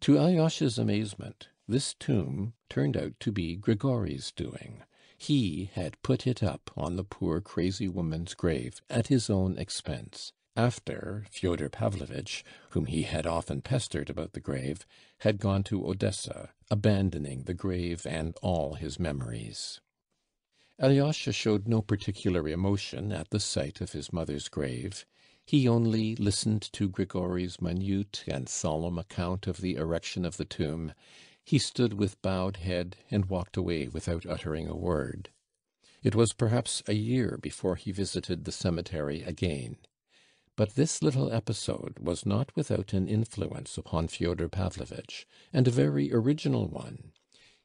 To Alyosha's amazement, this tomb turned out to be Grigory's doing. He had put it up on the poor crazy woman's grave at his own expense, after Fyodor Pavlovitch, whom he had often pestered about the grave, had gone to Odessa, abandoning the grave and all his memories. Alyosha showed no particular emotion at the sight of his mother's grave; he only listened to Grigory's minute and solemn account of the erection of the tomb he stood with bowed head and walked away without uttering a word. It was perhaps a year before he visited the cemetery again. But this little episode was not without an influence upon Fyodor Pavlovitch, and a very original one.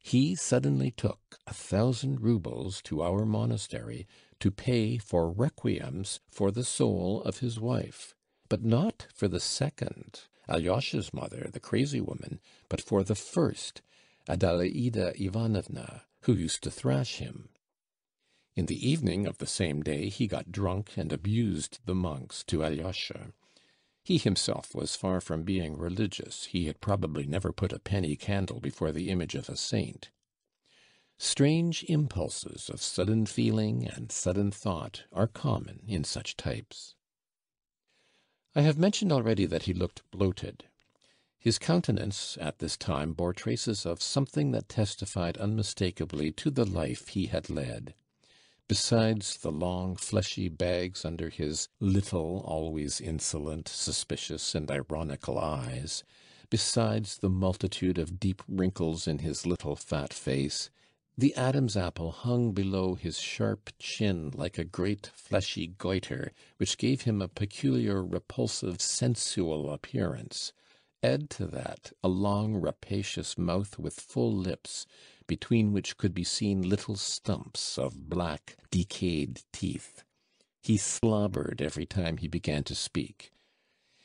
He suddenly took a thousand roubles to our monastery to pay for requiems for the soul of his wife, but not for the second. Alyosha's mother, the crazy woman, but for the first, Adelaida Ivanovna, who used to thrash him. In the evening of the same day he got drunk and abused the monks to Alyosha. He himself was far from being religious; he had probably never put a penny candle before the image of a saint. Strange impulses of sudden feeling and sudden thought are common in such types. I have mentioned already that he looked bloated. His countenance at this time bore traces of something that testified unmistakably to the life he had led. Besides the long, fleshy bags under his little, always insolent, suspicious, and ironical eyes, besides the multitude of deep wrinkles in his little fat face, the Adam's apple hung below his sharp chin like a great fleshy goitre, which gave him a peculiar repulsive sensual appearance; add to that a long rapacious mouth with full lips, between which could be seen little stumps of black decayed teeth. He slobbered every time he began to speak.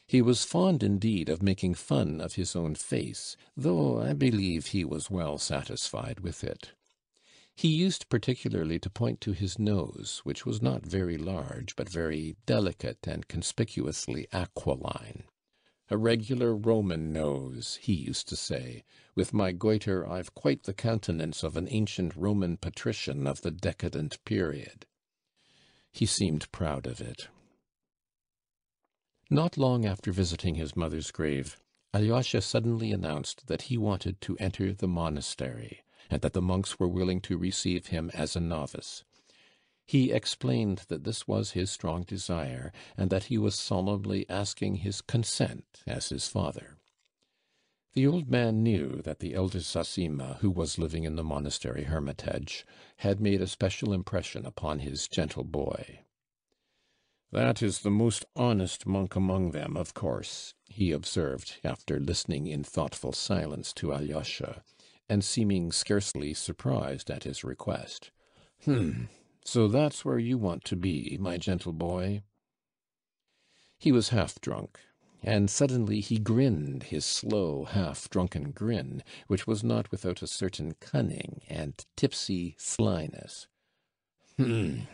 He was fond indeed of making fun of his own face, though I believe he was well satisfied with it. He used particularly to point to his nose, which was not very large, but very delicate and conspicuously aquiline. "A regular Roman nose," he used to say; "with my goitre I've quite the countenance of an ancient Roman patrician of the decadent period." He seemed proud of it. Not long after visiting his mother's grave, Alyosha suddenly announced that he wanted to enter the monastery and that the monks were willing to receive him as a novice. He explained that this was his strong desire, and that he was solemnly asking his consent as his father. The old man knew that the elder Zossima, who was living in the monastery hermitage, had made a special impression upon his gentle boy. "That is the most honest monk among them, of course," he observed, after listening in thoughtful silence to Alyosha and seeming scarcely surprised at his request. 'H'm! So that's where you want to be, my gentle boy?' He was half drunk, and suddenly he grinned his slow, half drunken grin, which was not without a certain cunning and tipsy slyness. 'H'm!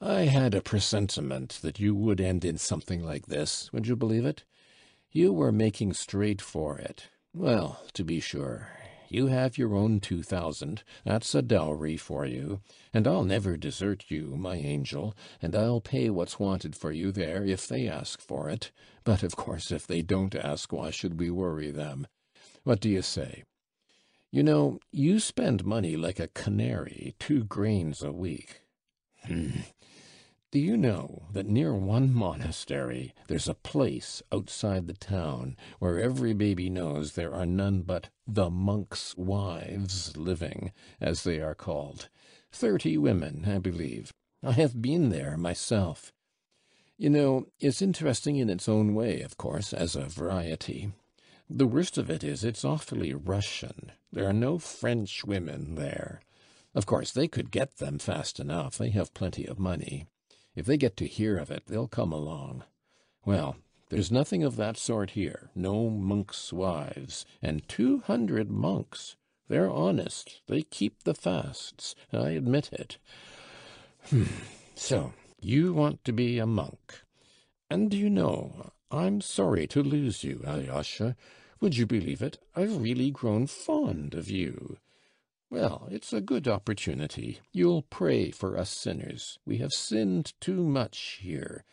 I had a presentiment that you would end in something like this, would you believe it? You were making straight for it. Well, to be sure, you have your own two thousand that's a dowry for you and I'll never desert you, my angel, and I'll pay what's wanted for you there, if they ask for it; but, of course, if they don't ask, why should we worry them? What do you say? You know, you spend money like a canary, two grains a week. Hmm. Do you know that near one monastery there's a place outside the town where every baby knows there are none but the monks' wives living, as they are called thirty women, I believe. I have been there myself. You know, it's interesting in its own way, of course, as a variety. The worst of it is, it's awfully Russian; there are no French women there. Of course, they could get them fast enough, they have plenty of money. If they get to hear of it, they'll come along. Well, there's nothing of that sort here no monks' wives and two hundred monks! They're honest, they keep the fasts, I admit it. Hm! So you want to be a monk. And do you know, I'm sorry to lose you, Alyosha. Would you believe it, I've really grown fond of you. Well, it's a good opportunity. You'll pray for us sinners; we have sinned too much here.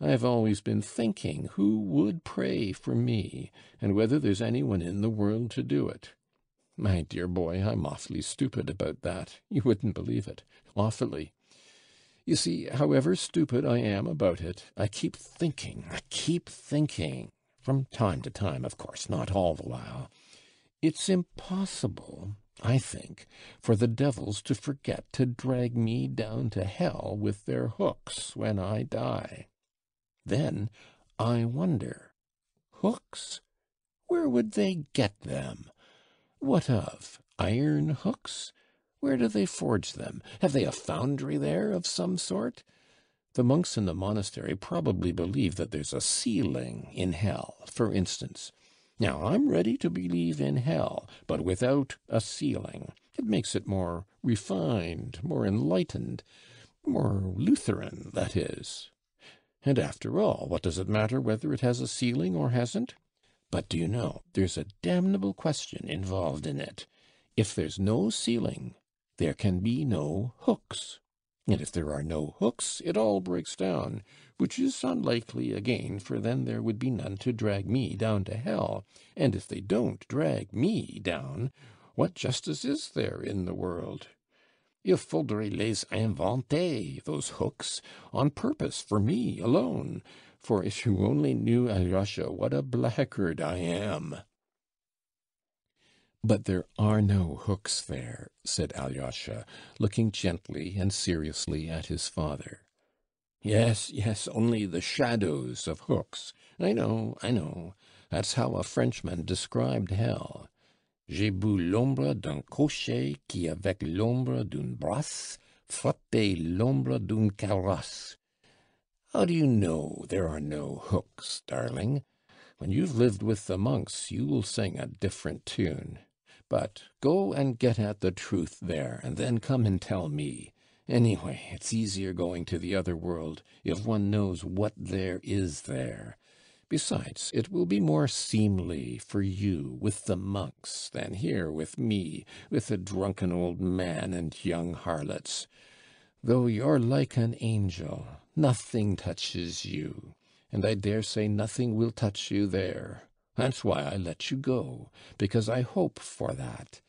I've always been thinking who would pray for me, and whether there's any one in the world to do it. My dear boy, I'm awfully stupid about that you wouldn't believe it awfully. You see, however stupid I am about it, I keep thinking, I keep thinking from time to time, of course, not all the while it's impossible I think, for the devils to forget to drag me down to hell with their hooks when I die. Then I wonder hooks? Where would they get them? What of? Iron hooks? Where do they forge them? Have they a foundry there of some sort? The monks in the monastery probably believe that there's a ceiling in hell, for instance. Now I'm ready to believe in hell, but without a ceiling; it makes it more refined, more enlightened, more Lutheran, that is. And after all, what does it matter whether it has a ceiling or hasn't? But do you know, there's a damnable question involved in it. If there's no ceiling, there can be no hooks. And if there are no hooks, it all breaks down, which is unlikely again, for then there would be none to drag me down to hell; and if they don't drag me down, what justice is there in the world? Il faudrait les inventer, those hooks, on purpose for me alone; for if you only knew, Alyosha, what a blackguard I am!' "But there are no hooks there," said Alyosha, looking gently and seriously at his father. "Yes, yes, only the shadows of hooks. I know, I know. That's how a Frenchman described hell. J'ai bu l'ombre d'un cocher qui avec l'ombre d'une brasse frappait l'ombre d'une carrosse. How do you know there are no hooks, darling? When you've lived with the monks, you'll sing a different tune. But go and get at the truth there, and then come and tell me. Anyway, it's easier going to the other world, if one knows what there is there. Besides, it will be more seemly for you with the monks than here with me, with a drunken old man and young harlots. Though you're like an angel, nothing touches you, and I dare say nothing will touch you there. That's why I let you go, because I hope for that.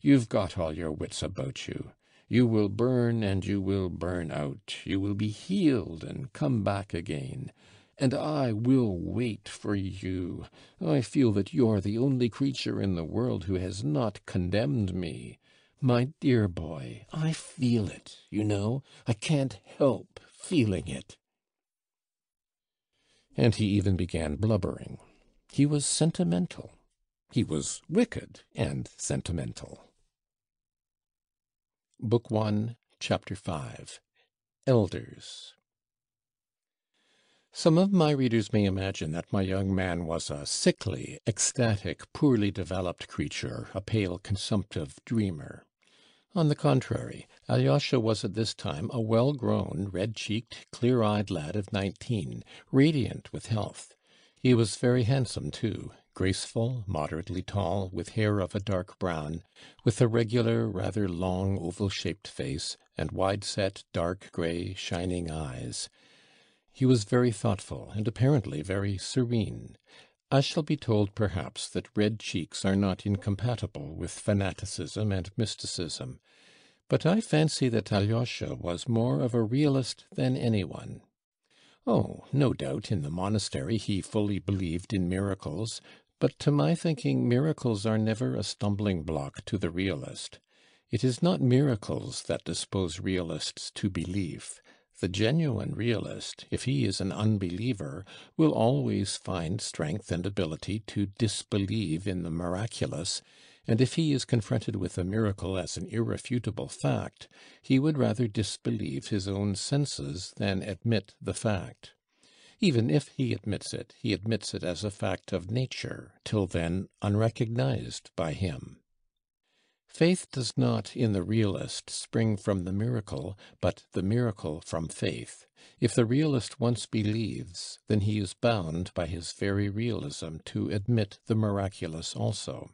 You've got all your wits about you. You will burn and you will burn out; you will be healed and come back again. And I will wait for you. I feel that you're the only creature in the world who has not condemned me. My dear boy, I feel it, you know; I can't help feeling it." And he even began blubbering. He was sentimental. He was wicked and sentimental. Book One, Chapter 5 Elders Some of my readers may imagine that my young man was a sickly, ecstatic, poorly developed creature, a pale, consumptive dreamer. On the contrary, Alyosha was at this time a well grown, red cheeked, clear eyed lad of nineteen, radiant with health. He was very handsome too, graceful, moderately tall, with hair of a dark brown, with a regular, rather long, oval shaped face, and wide set, dark gray, shining eyes. He was very thoughtful, and apparently very serene. I shall be told, perhaps, that red cheeks are not incompatible with fanaticism and mysticism; but I fancy that Alyosha was more of a realist than any one. Oh, no doubt, in the monastery he fully believed in miracles, but to my thinking miracles are never a stumbling block to the realist. It is not miracles that dispose realists to belief. The genuine realist, if he is an unbeliever, will always find strength and ability to disbelieve in the miraculous, and if he is confronted with a miracle as an irrefutable fact, he would rather disbelieve his own senses than admit the fact. Even if he admits it, he admits it as a fact of nature, till then unrecognized by him. Faith does not, in the realist, spring from the miracle, but the miracle from faith. If the realist once believes, then he is bound by his very realism to admit the miraculous also.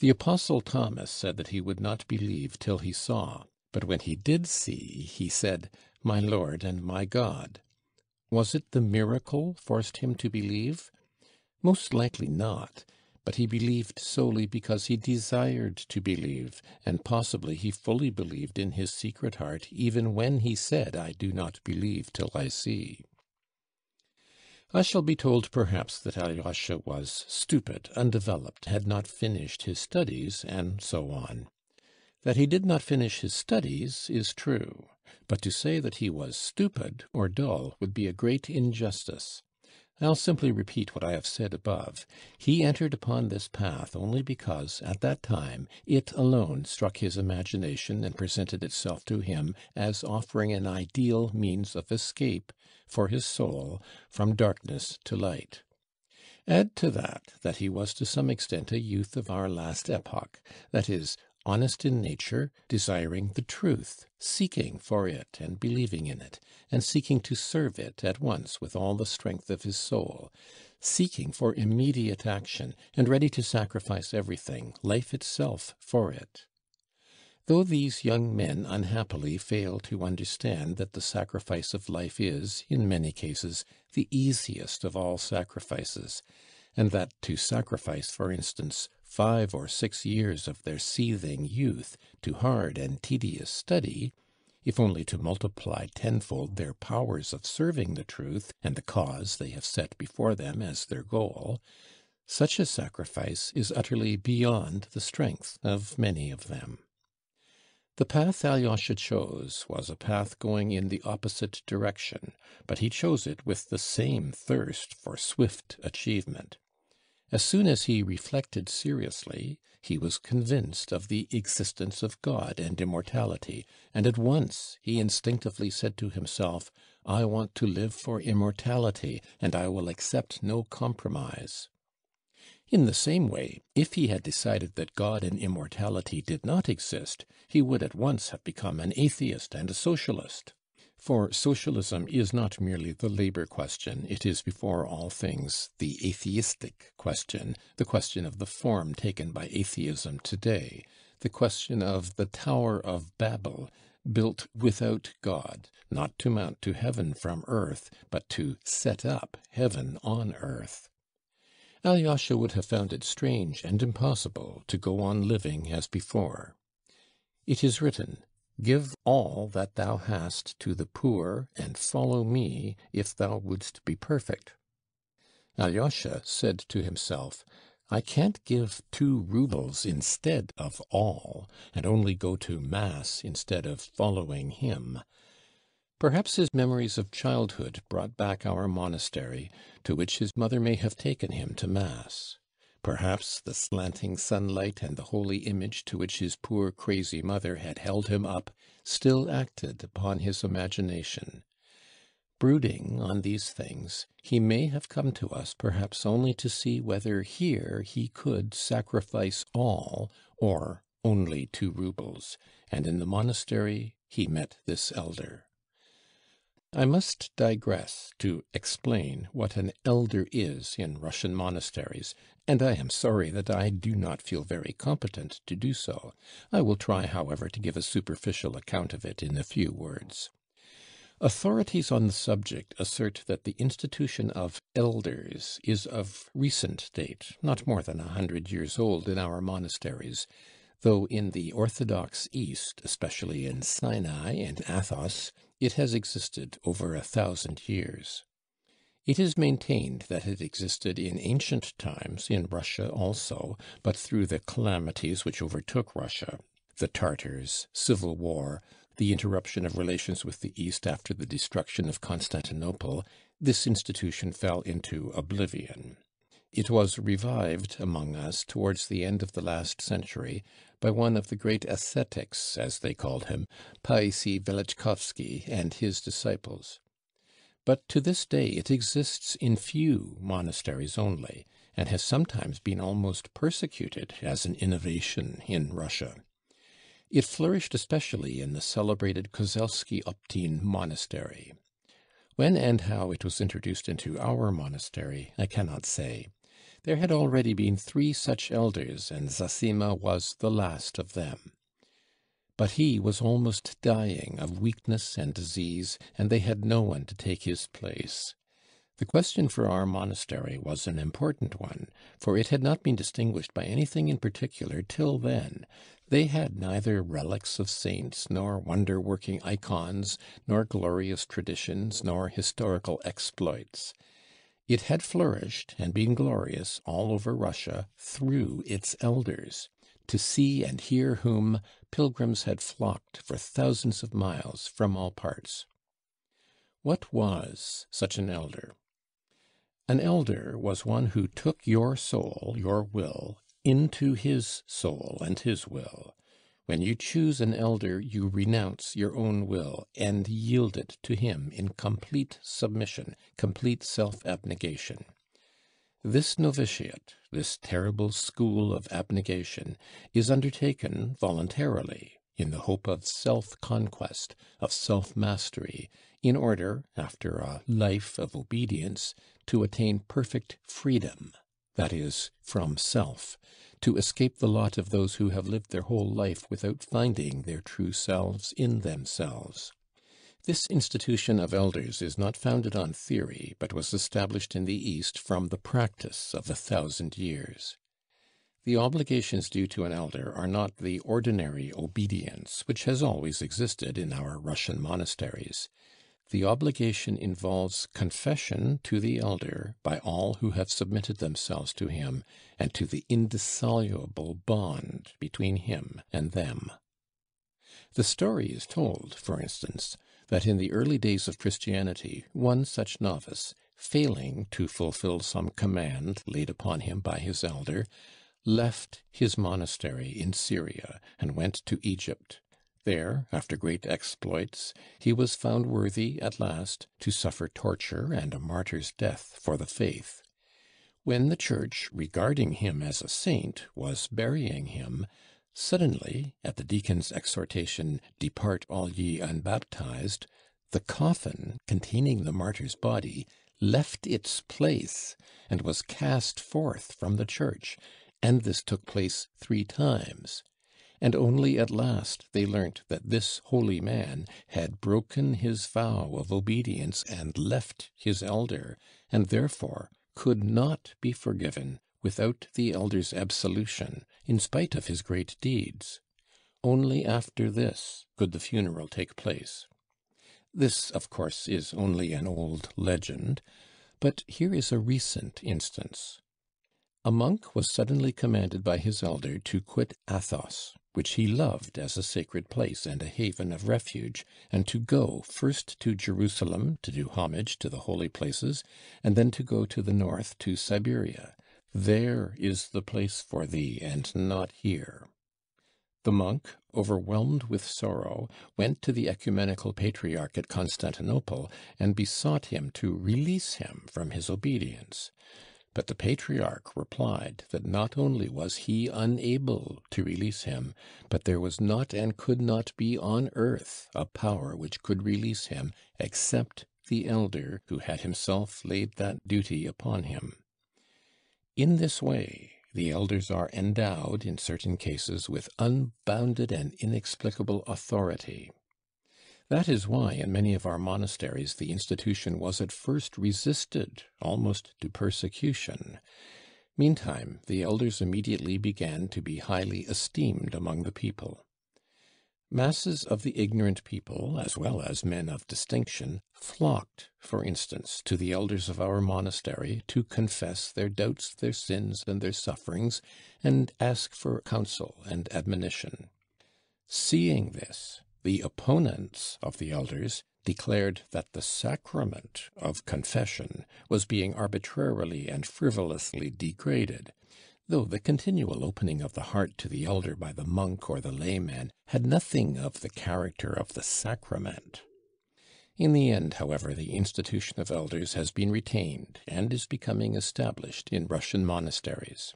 The Apostle Thomas said that he would not believe till he saw, but when he did see, he said, My Lord and my God. Was it the miracle forced him to believe? Most likely not but he believed solely because he desired to believe, and possibly he fully believed in his secret heart even when he said, I do not believe till I see. I shall be told perhaps that Alyosha was stupid, undeveloped, had not finished his studies, and so on. That he did not finish his studies is true, but to say that he was stupid or dull would be a great injustice. I'll simply repeat what I have said above. He entered upon this path only because, at that time, it alone struck his imagination and presented itself to him as offering an ideal means of escape for his soul from darkness to light. Add to that, that he was to some extent a youth of our last epoch, that is, honest in nature, desiring the truth, seeking for it and believing in it, and seeking to serve it at once with all the strength of his soul, seeking for immediate action, and ready to sacrifice everything, life itself, for it. Though these young men unhappily fail to understand that the sacrifice of life is, in many cases, the easiest of all sacrifices, and that to sacrifice, for instance, five or six years of their seething youth to hard and tedious study, if only to multiply tenfold their powers of serving the truth and the cause they have set before them as their goal, such a sacrifice is utterly beyond the strength of many of them. The path Alyosha chose was a path going in the opposite direction, but he chose it with the same thirst for swift achievement. As soon as he reflected seriously, he was convinced of the existence of God and immortality, and at once he instinctively said to himself, I want to live for immortality, and I will accept no compromise. In the same way, if he had decided that God and immortality did not exist, he would at once have become an atheist and a socialist. For Socialism is not merely the labor question, it is before all things the atheistic question, the question of the form taken by atheism today, the question of the Tower of Babel, built without God, not to mount to heaven from earth, but to set up heaven on earth. Alyosha would have found it strange and impossible to go on living as before. It is written, Give all that thou hast to the poor, and follow me, if thou wouldst be perfect. Alyosha said to himself, I can't give two roubles instead of all, and only go to mass instead of following him. Perhaps his memories of childhood brought back our monastery, to which his mother may have taken him to mass. Perhaps the slanting sunlight and the holy image to which his poor crazy mother had held him up still acted upon his imagination. Brooding on these things, he may have come to us perhaps only to see whether here he could sacrifice all or only two roubles, and in the monastery he met this elder. I must digress to explain what an elder is in Russian monasteries, and I am sorry that I do not feel very competent to do so. I will try, however, to give a superficial account of it in a few words. Authorities on the subject assert that the institution of elders is of recent date, not more than a hundred years old in our monasteries, though in the orthodox East, especially in Sinai and Athos, it has existed over a thousand years. It is maintained that it existed in ancient times in Russia also, but through the calamities which overtook Russia the Tartars, civil war, the interruption of relations with the East after the destruction of Constantinople, this institution fell into oblivion. It was revived among us towards the end of the last century by one of the great ascetics, as they called him, Paisi Velichkovsky, and his disciples. But to this day it exists in few monasteries only, and has sometimes been almost persecuted as an innovation in Russia. It flourished especially in the celebrated Kozelski Optin monastery. When and how it was introduced into our monastery, I cannot say. There had already been three such elders, and Zossima was the last of them. But he was almost dying of weakness and disease, and they had no one to take his place. The question for our monastery was an important one, for it had not been distinguished by anything in particular till then. They had neither relics of saints, nor wonder working icons, nor glorious traditions, nor historical exploits. It had flourished and been glorious all over Russia through its elders, to see and hear whom pilgrims had flocked for thousands of miles from all parts. What was such an elder? An elder was one who took your soul, your will, into his soul and his will. When you choose an elder, you renounce your own will and yield it to him in complete submission, complete self abnegation. This novitiate, this terrible school of abnegation, is undertaken voluntarily, in the hope of self conquest, of self mastery, in order, after a life of obedience, to attain perfect freedom that is, from self, to escape the lot of those who have lived their whole life without finding their true selves in themselves. This institution of elders is not founded on theory, but was established in the East from the practice of a thousand years. The obligations due to an elder are not the ordinary obedience which has always existed in our Russian monasteries. The obligation involves confession to the elder by all who have submitted themselves to him, and to the indissoluble bond between him and them. The story is told, for instance, that in the early days of Christianity one such novice, failing to fulfill some command laid upon him by his elder, left his monastery in Syria and went to Egypt. There, after great exploits, he was found worthy at last to suffer torture and a martyr's death for the faith. When the Church, regarding him as a saint, was burying him, suddenly, at the deacon's exhortation, Depart all ye unbaptized, the coffin containing the martyr's body left its place and was cast forth from the church, and this took place three times and only at last they learnt that this holy man had broken his vow of obedience and left his elder, and therefore could not be forgiven without the elder's absolution, in spite of his great deeds. Only after this could the funeral take place. This, of course, is only an old legend, but here is a recent instance. A monk was suddenly commanded by his elder to quit Athos, which he loved as a sacred place and a haven of refuge, and to go first to Jerusalem to do homage to the holy places, and then to go to the north to Siberia. There is the place for thee, and not here. The monk, overwhelmed with sorrow, went to the ecumenical patriarch at Constantinople, and besought him to release him from his obedience. But the patriarch replied that not only was he unable to release him, but there was not and could not be on earth a power which could release him, except the elder who had himself laid that duty upon him. In this way the elders are endowed, in certain cases, with unbounded and inexplicable authority. That is why in many of our monasteries the institution was at first resisted almost to persecution. Meantime the elders immediately began to be highly esteemed among the people. Masses of the ignorant people, as well as men of distinction, flocked, for instance, to the elders of our monastery to confess their doubts, their sins, and their sufferings, and ask for counsel and admonition. Seeing this, the opponents of the elders declared that the sacrament of confession was being arbitrarily and frivolously degraded, though the continual opening of the heart to the elder by the monk or the layman had nothing of the character of the sacrament. In the end, however, the institution of elders has been retained and is becoming established in Russian monasteries.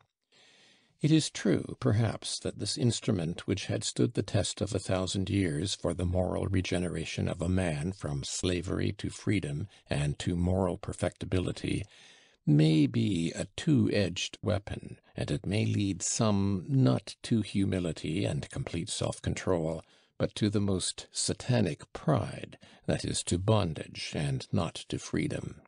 It is true, perhaps, that this instrument which had stood the test of a thousand years for the moral regeneration of a man from slavery to freedom and to moral perfectibility, may be a two-edged weapon, and it may lead some not to humility and complete self-control, but to the most satanic pride, that is, to bondage and not to freedom.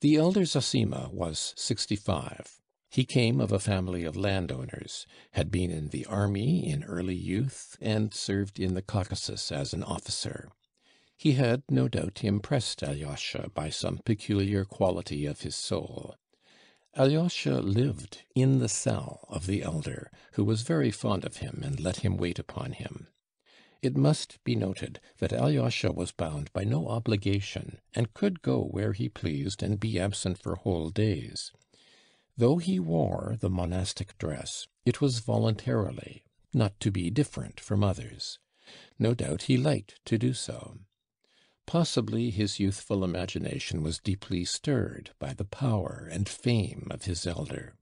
The elder Zosima was sixty-five. He came of a family of landowners, had been in the army in early youth, and served in the Caucasus as an officer. He had, no doubt, impressed Alyosha by some peculiar quality of his soul. Alyosha lived in the cell of the elder, who was very fond of him and let him wait upon him. It must be noted that Alyosha was bound by no obligation, and could go where he pleased and be absent for whole days. Though he wore the monastic dress, it was voluntarily, not to be different from others. No doubt he liked to do so. Possibly his youthful imagination was deeply stirred by the power and fame of his elder.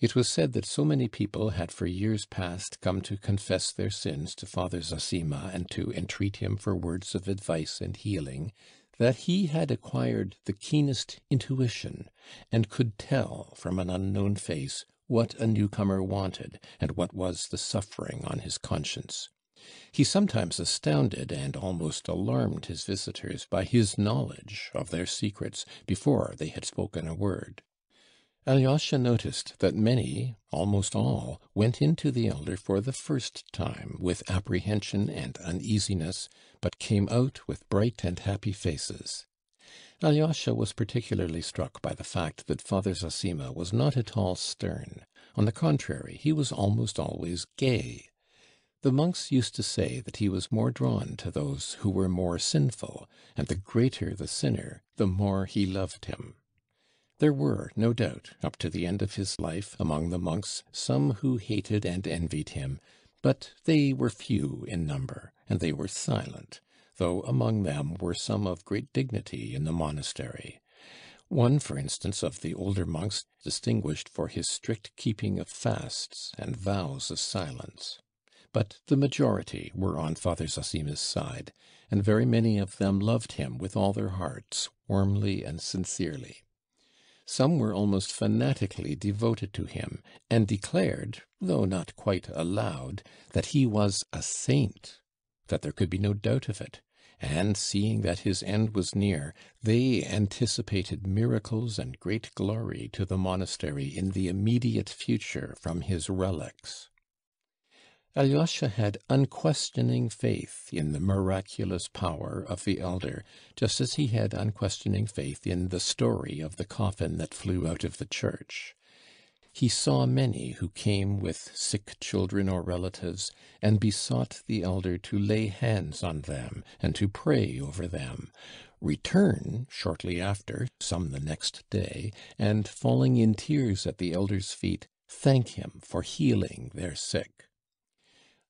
It was said that so many people had for years past come to confess their sins to Father Zossima and to entreat him for words of advice and healing, that he had acquired the keenest intuition, and could tell from an unknown face what a newcomer wanted, and what was the suffering on his conscience. He sometimes astounded and almost alarmed his visitors by his knowledge of their secrets before they had spoken a word. Alyosha noticed that many, almost all, went into the elder for the first time with apprehension and uneasiness, but came out with bright and happy faces. Alyosha was particularly struck by the fact that Father Zossima was not at all stern; on the contrary, he was almost always gay. The monks used to say that he was more drawn to those who were more sinful, and the greater the sinner, the more he loved him. There were, no doubt, up to the end of his life, among the monks, some who hated and envied him, but they were few in number, and they were silent, though among them were some of great dignity in the monastery. One, for instance, of the older monks, distinguished for his strict keeping of fasts and vows of silence. But the majority were on Father Zossima's side, and very many of them loved him with all their hearts, warmly and sincerely. Some were almost fanatically devoted to him, and declared, though not quite aloud, that he was a saint, that there could be no doubt of it; and, seeing that his end was near, they anticipated miracles and great glory to the monastery in the immediate future from his relics. Alyosha had unquestioning faith in the miraculous power of the elder, just as he had unquestioning faith in the story of the coffin that flew out of the church. He saw many who came with sick children or relatives, and besought the elder to lay hands on them and to pray over them, return shortly after, some the next day, and falling in tears at the elder's feet, thank him for healing their sick.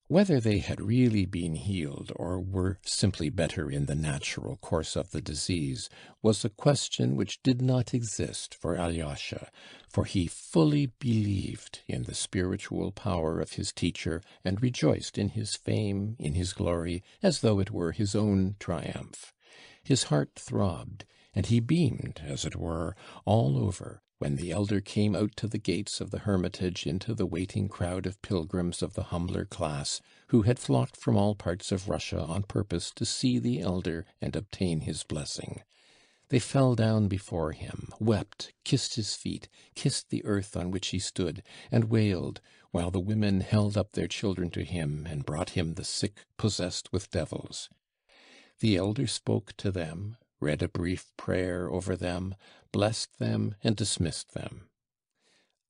Whether they had really been healed, or were simply better in the natural course of the disease, was a question which did not exist for Alyosha, for he fully believed in the spiritual power of his teacher, and rejoiced in his fame, in his glory, as though it were his own triumph. His heart throbbed, and he beamed, as it were, all over, when the elder came out to the gates of the hermitage into the waiting crowd of pilgrims of the humbler class, who had flocked from all parts of Russia on purpose to see the elder and obtain his blessing. They fell down before him, wept, kissed his feet, kissed the earth on which he stood, and wailed, while the women held up their children to him and brought him the sick possessed with devils. The elder spoke to them, read a brief prayer over them, blessed them, and dismissed them.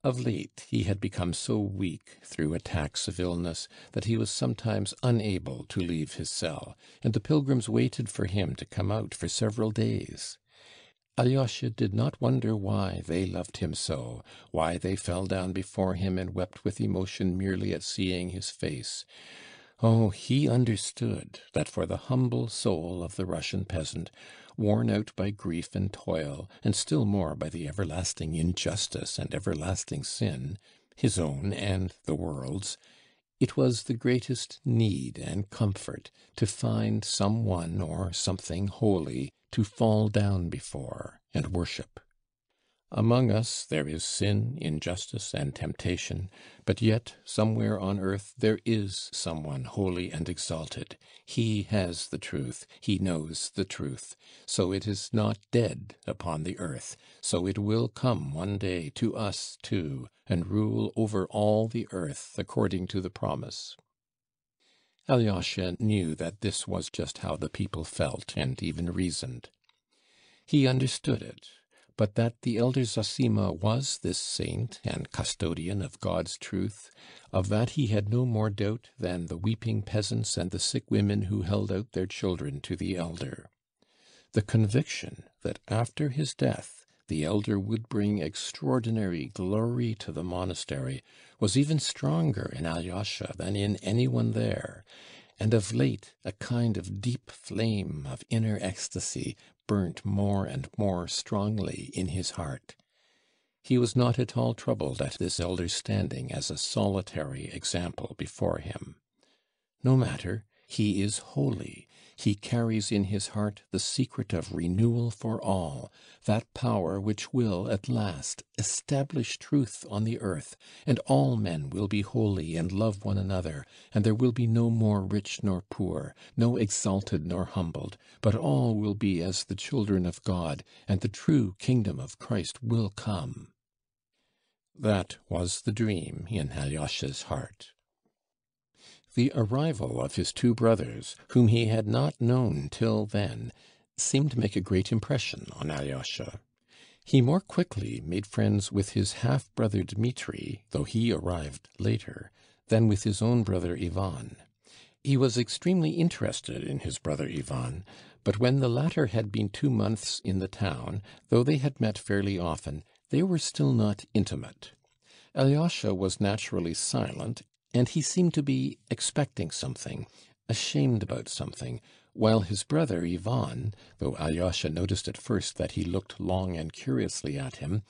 Of late he had become so weak through attacks of illness that he was sometimes unable to leave his cell, and the pilgrims waited for him to come out for several days. Alyosha did not wonder why they loved him so, why they fell down before him and wept with emotion merely at seeing his face. Oh, he understood that for the humble soul of the Russian peasant, worn out by grief and toil, and still more by the everlasting injustice and everlasting sin, his own and the world's, it was the greatest need and comfort to find some one or something holy to fall down before and worship. Among us there is sin, injustice, and temptation, but yet somewhere on earth there is some one holy and exalted. He has the truth, he knows the truth, so it is not dead upon the earth, so it will come one day to us too, and rule over all the earth according to the promise. Alyosha knew that this was just how the people felt and even reasoned. He understood it but that the elder Zossima was this saint and custodian of God's truth, of that he had no more doubt than the weeping peasants and the sick women who held out their children to the elder. The conviction that after his death the elder would bring extraordinary glory to the monastery was even stronger in Alyosha than in any one there, and of late a kind of deep flame of inner ecstasy burnt more and more strongly in his heart. He was not at all troubled at this elder's standing as a solitary example before him. No matter, he is holy, he carries in his heart the secret of renewal for all, that power which will, at last, establish truth on the earth, and all men will be holy and love one another, and there will be no more rich nor poor, no exalted nor humbled, but all will be as the children of God, and the true kingdom of Christ will come. That was the dream in Alyosha's heart. The arrival of his two brothers, whom he had not known till then, seemed to make a great impression on Alyosha. He more quickly made friends with his half brother Dmitri, though he arrived later, than with his own brother Ivan. He was extremely interested in his brother Ivan, but when the latter had been two months in the town, though they had met fairly often, they were still not intimate. Alyosha was naturally silent and he seemed to be expecting something, ashamed about something, while his brother Ivan, though Alyosha noticed at first that he looked long and curiously at him,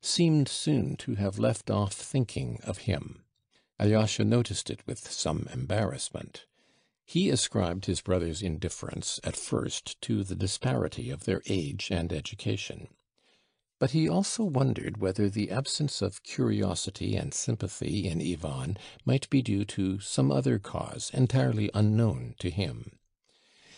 seemed soon to have left off thinking of him. Alyosha noticed it with some embarrassment. He ascribed his brother's indifference at first to the disparity of their age and education. But he also wondered whether the absence of curiosity and sympathy in Ivan might be due to some other cause entirely unknown to him.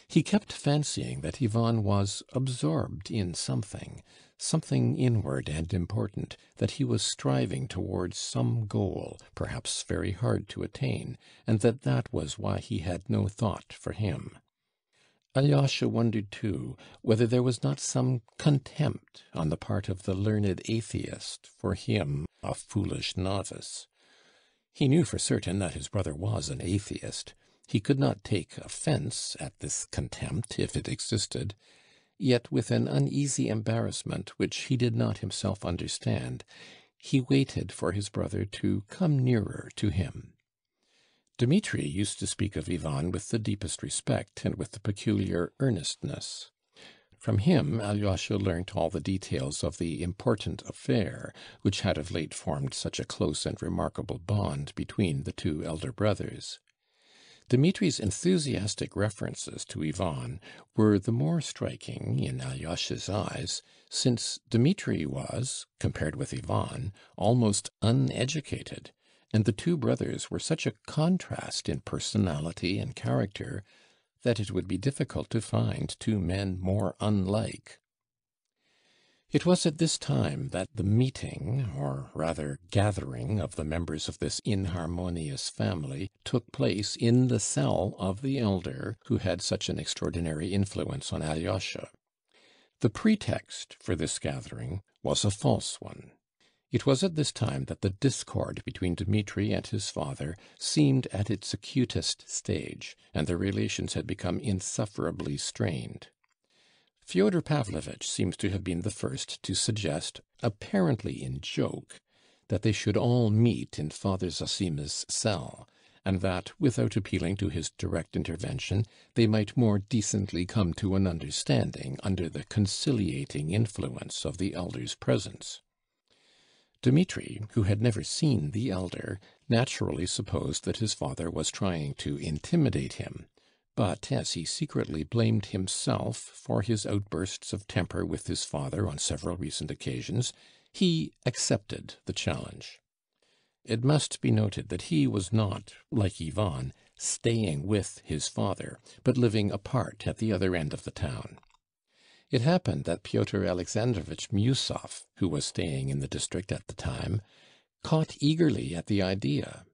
He kept fancying that Ivan was absorbed in something, something inward and important, that he was striving towards some goal, perhaps very hard to attain, and that that was why he had no thought for him. Alyosha wondered too whether there was not some contempt on the part of the learned atheist for him, a foolish novice. He knew for certain that his brother was an atheist. He could not take offence at this contempt, if it existed. yet with an uneasy embarrassment which he did not himself understand, he waited for his brother to come nearer to him. Dmitri used to speak of Ivan with the deepest respect and with a peculiar earnestness. From him Alyosha learnt all the details of the important affair which had of late formed such a close and remarkable bond between the two elder brothers. Dmitri's enthusiastic references to Ivan were the more striking in Alyosha's eyes, since Dmitri was, compared with Ivan, almost uneducated, and the two brothers were such a contrast in personality and character that it would be difficult to find two men more unlike. It was at this time that the meeting, or rather gathering, of the members of this inharmonious family took place in the cell of the elder who had such an extraordinary influence on Alyosha. The pretext for this gathering was a false one. It was at this time that the discord between Dmitri and his father seemed at its acutest stage, and their relations had become insufferably strained. Fyodor Pavlovitch seems to have been the first to suggest, apparently in joke, that they should all meet in Father Zossima's cell, and that, without appealing to his direct intervention, they might more decently come to an understanding under the conciliating influence of the elder's presence. Dmitri, who had never seen the elder, naturally supposed that his father was trying to intimidate him, but as he secretly blamed himself for his outbursts of temper with his father on several recent occasions, he accepted the challenge. It must be noted that he was not, like Ivan, staying with his father, but living apart at the other end of the town. It happened that Pyotr Alexandrovitch Miusov, who was staying in the district at the time, caught eagerly at the idea.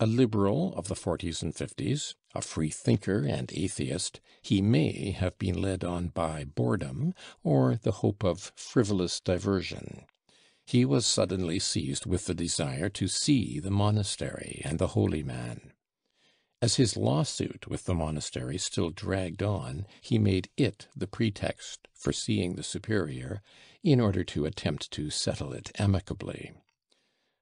A Liberal of the forties and fifties, a free thinker and atheist, he may have been led on by boredom or the hope of frivolous diversion. He was suddenly seized with the desire to see the monastery and the holy man. As his lawsuit with the monastery still dragged on, he made it the pretext for seeing the superior, in order to attempt to settle it amicably.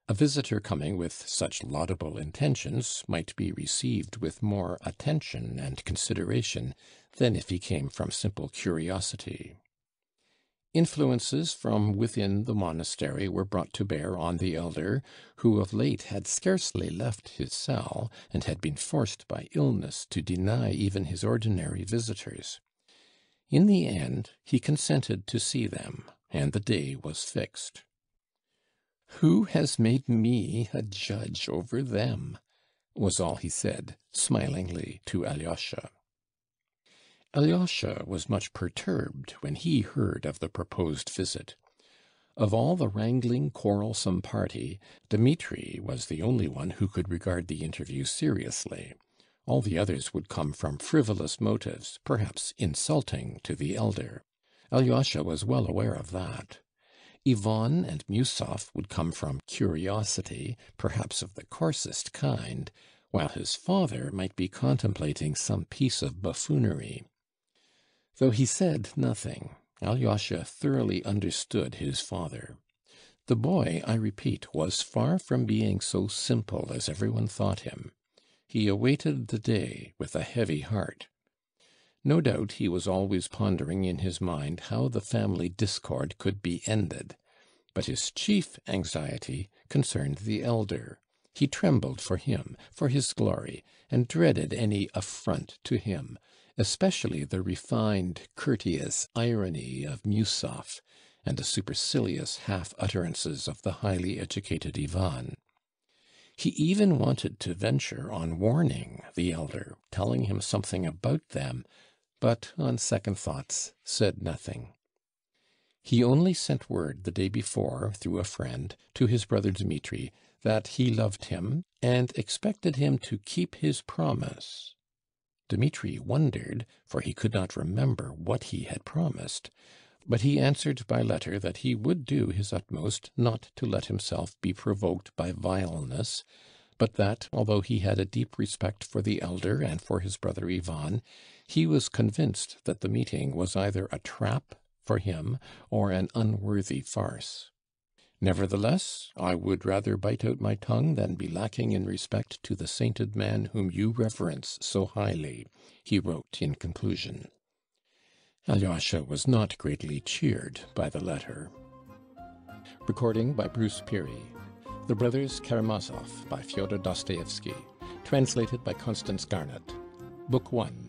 A visitor coming with such laudable intentions might be received with more attention and consideration than if he came from simple curiosity. Influences from within the monastery were brought to bear on the elder, who of late had scarcely left his cell, and had been forced by illness to deny even his ordinary visitors. In the end he consented to see them, and the day was fixed. "Who has made me a judge over them?" was all he said, smilingly, to Alyosha. Alyosha was much perturbed when he heard of the proposed visit. Of all the wrangling, quarrelsome party, Dmitri was the only one who could regard the interview seriously. All the others would come from frivolous motives, perhaps insulting to the elder. Alyosha was well aware of that. Ivan and Miusov would come from curiosity, perhaps of the coarsest kind, while his father might be contemplating some piece of buffoonery. Though he said nothing, Alyosha thoroughly understood his father. The boy, I repeat, was far from being so simple as every one thought him. He awaited the day with a heavy heart. No doubt he was always pondering in his mind how the family discord could be ended; but his chief anxiety concerned the elder. He trembled for him, for his glory, and dreaded any affront to him, especially the refined, courteous irony of Miusov, and the supercilious half utterances of the highly educated Ivan. He even wanted to venture on warning the elder, telling him something about them but, on second thoughts, said nothing. He only sent word the day before, through a friend, to his brother Dmitri, that he loved him, and expected him to keep his promise. Dmitri wondered, for he could not remember what he had promised; but he answered by letter that he would do his utmost not to let himself be provoked by vileness, but that, although he had a deep respect for the elder and for his brother Ivan, he was convinced that the meeting was either a trap for him or an unworthy farce. "Nevertheless, I would rather bite out my tongue than be lacking in respect to the sainted man whom you reverence so highly," he wrote in conclusion. Alyosha was not greatly cheered by the letter. Recording by Bruce Peary. The Brothers Karamazov by Fyodor Dostoevsky. Translated by Constance Garnett. Book 1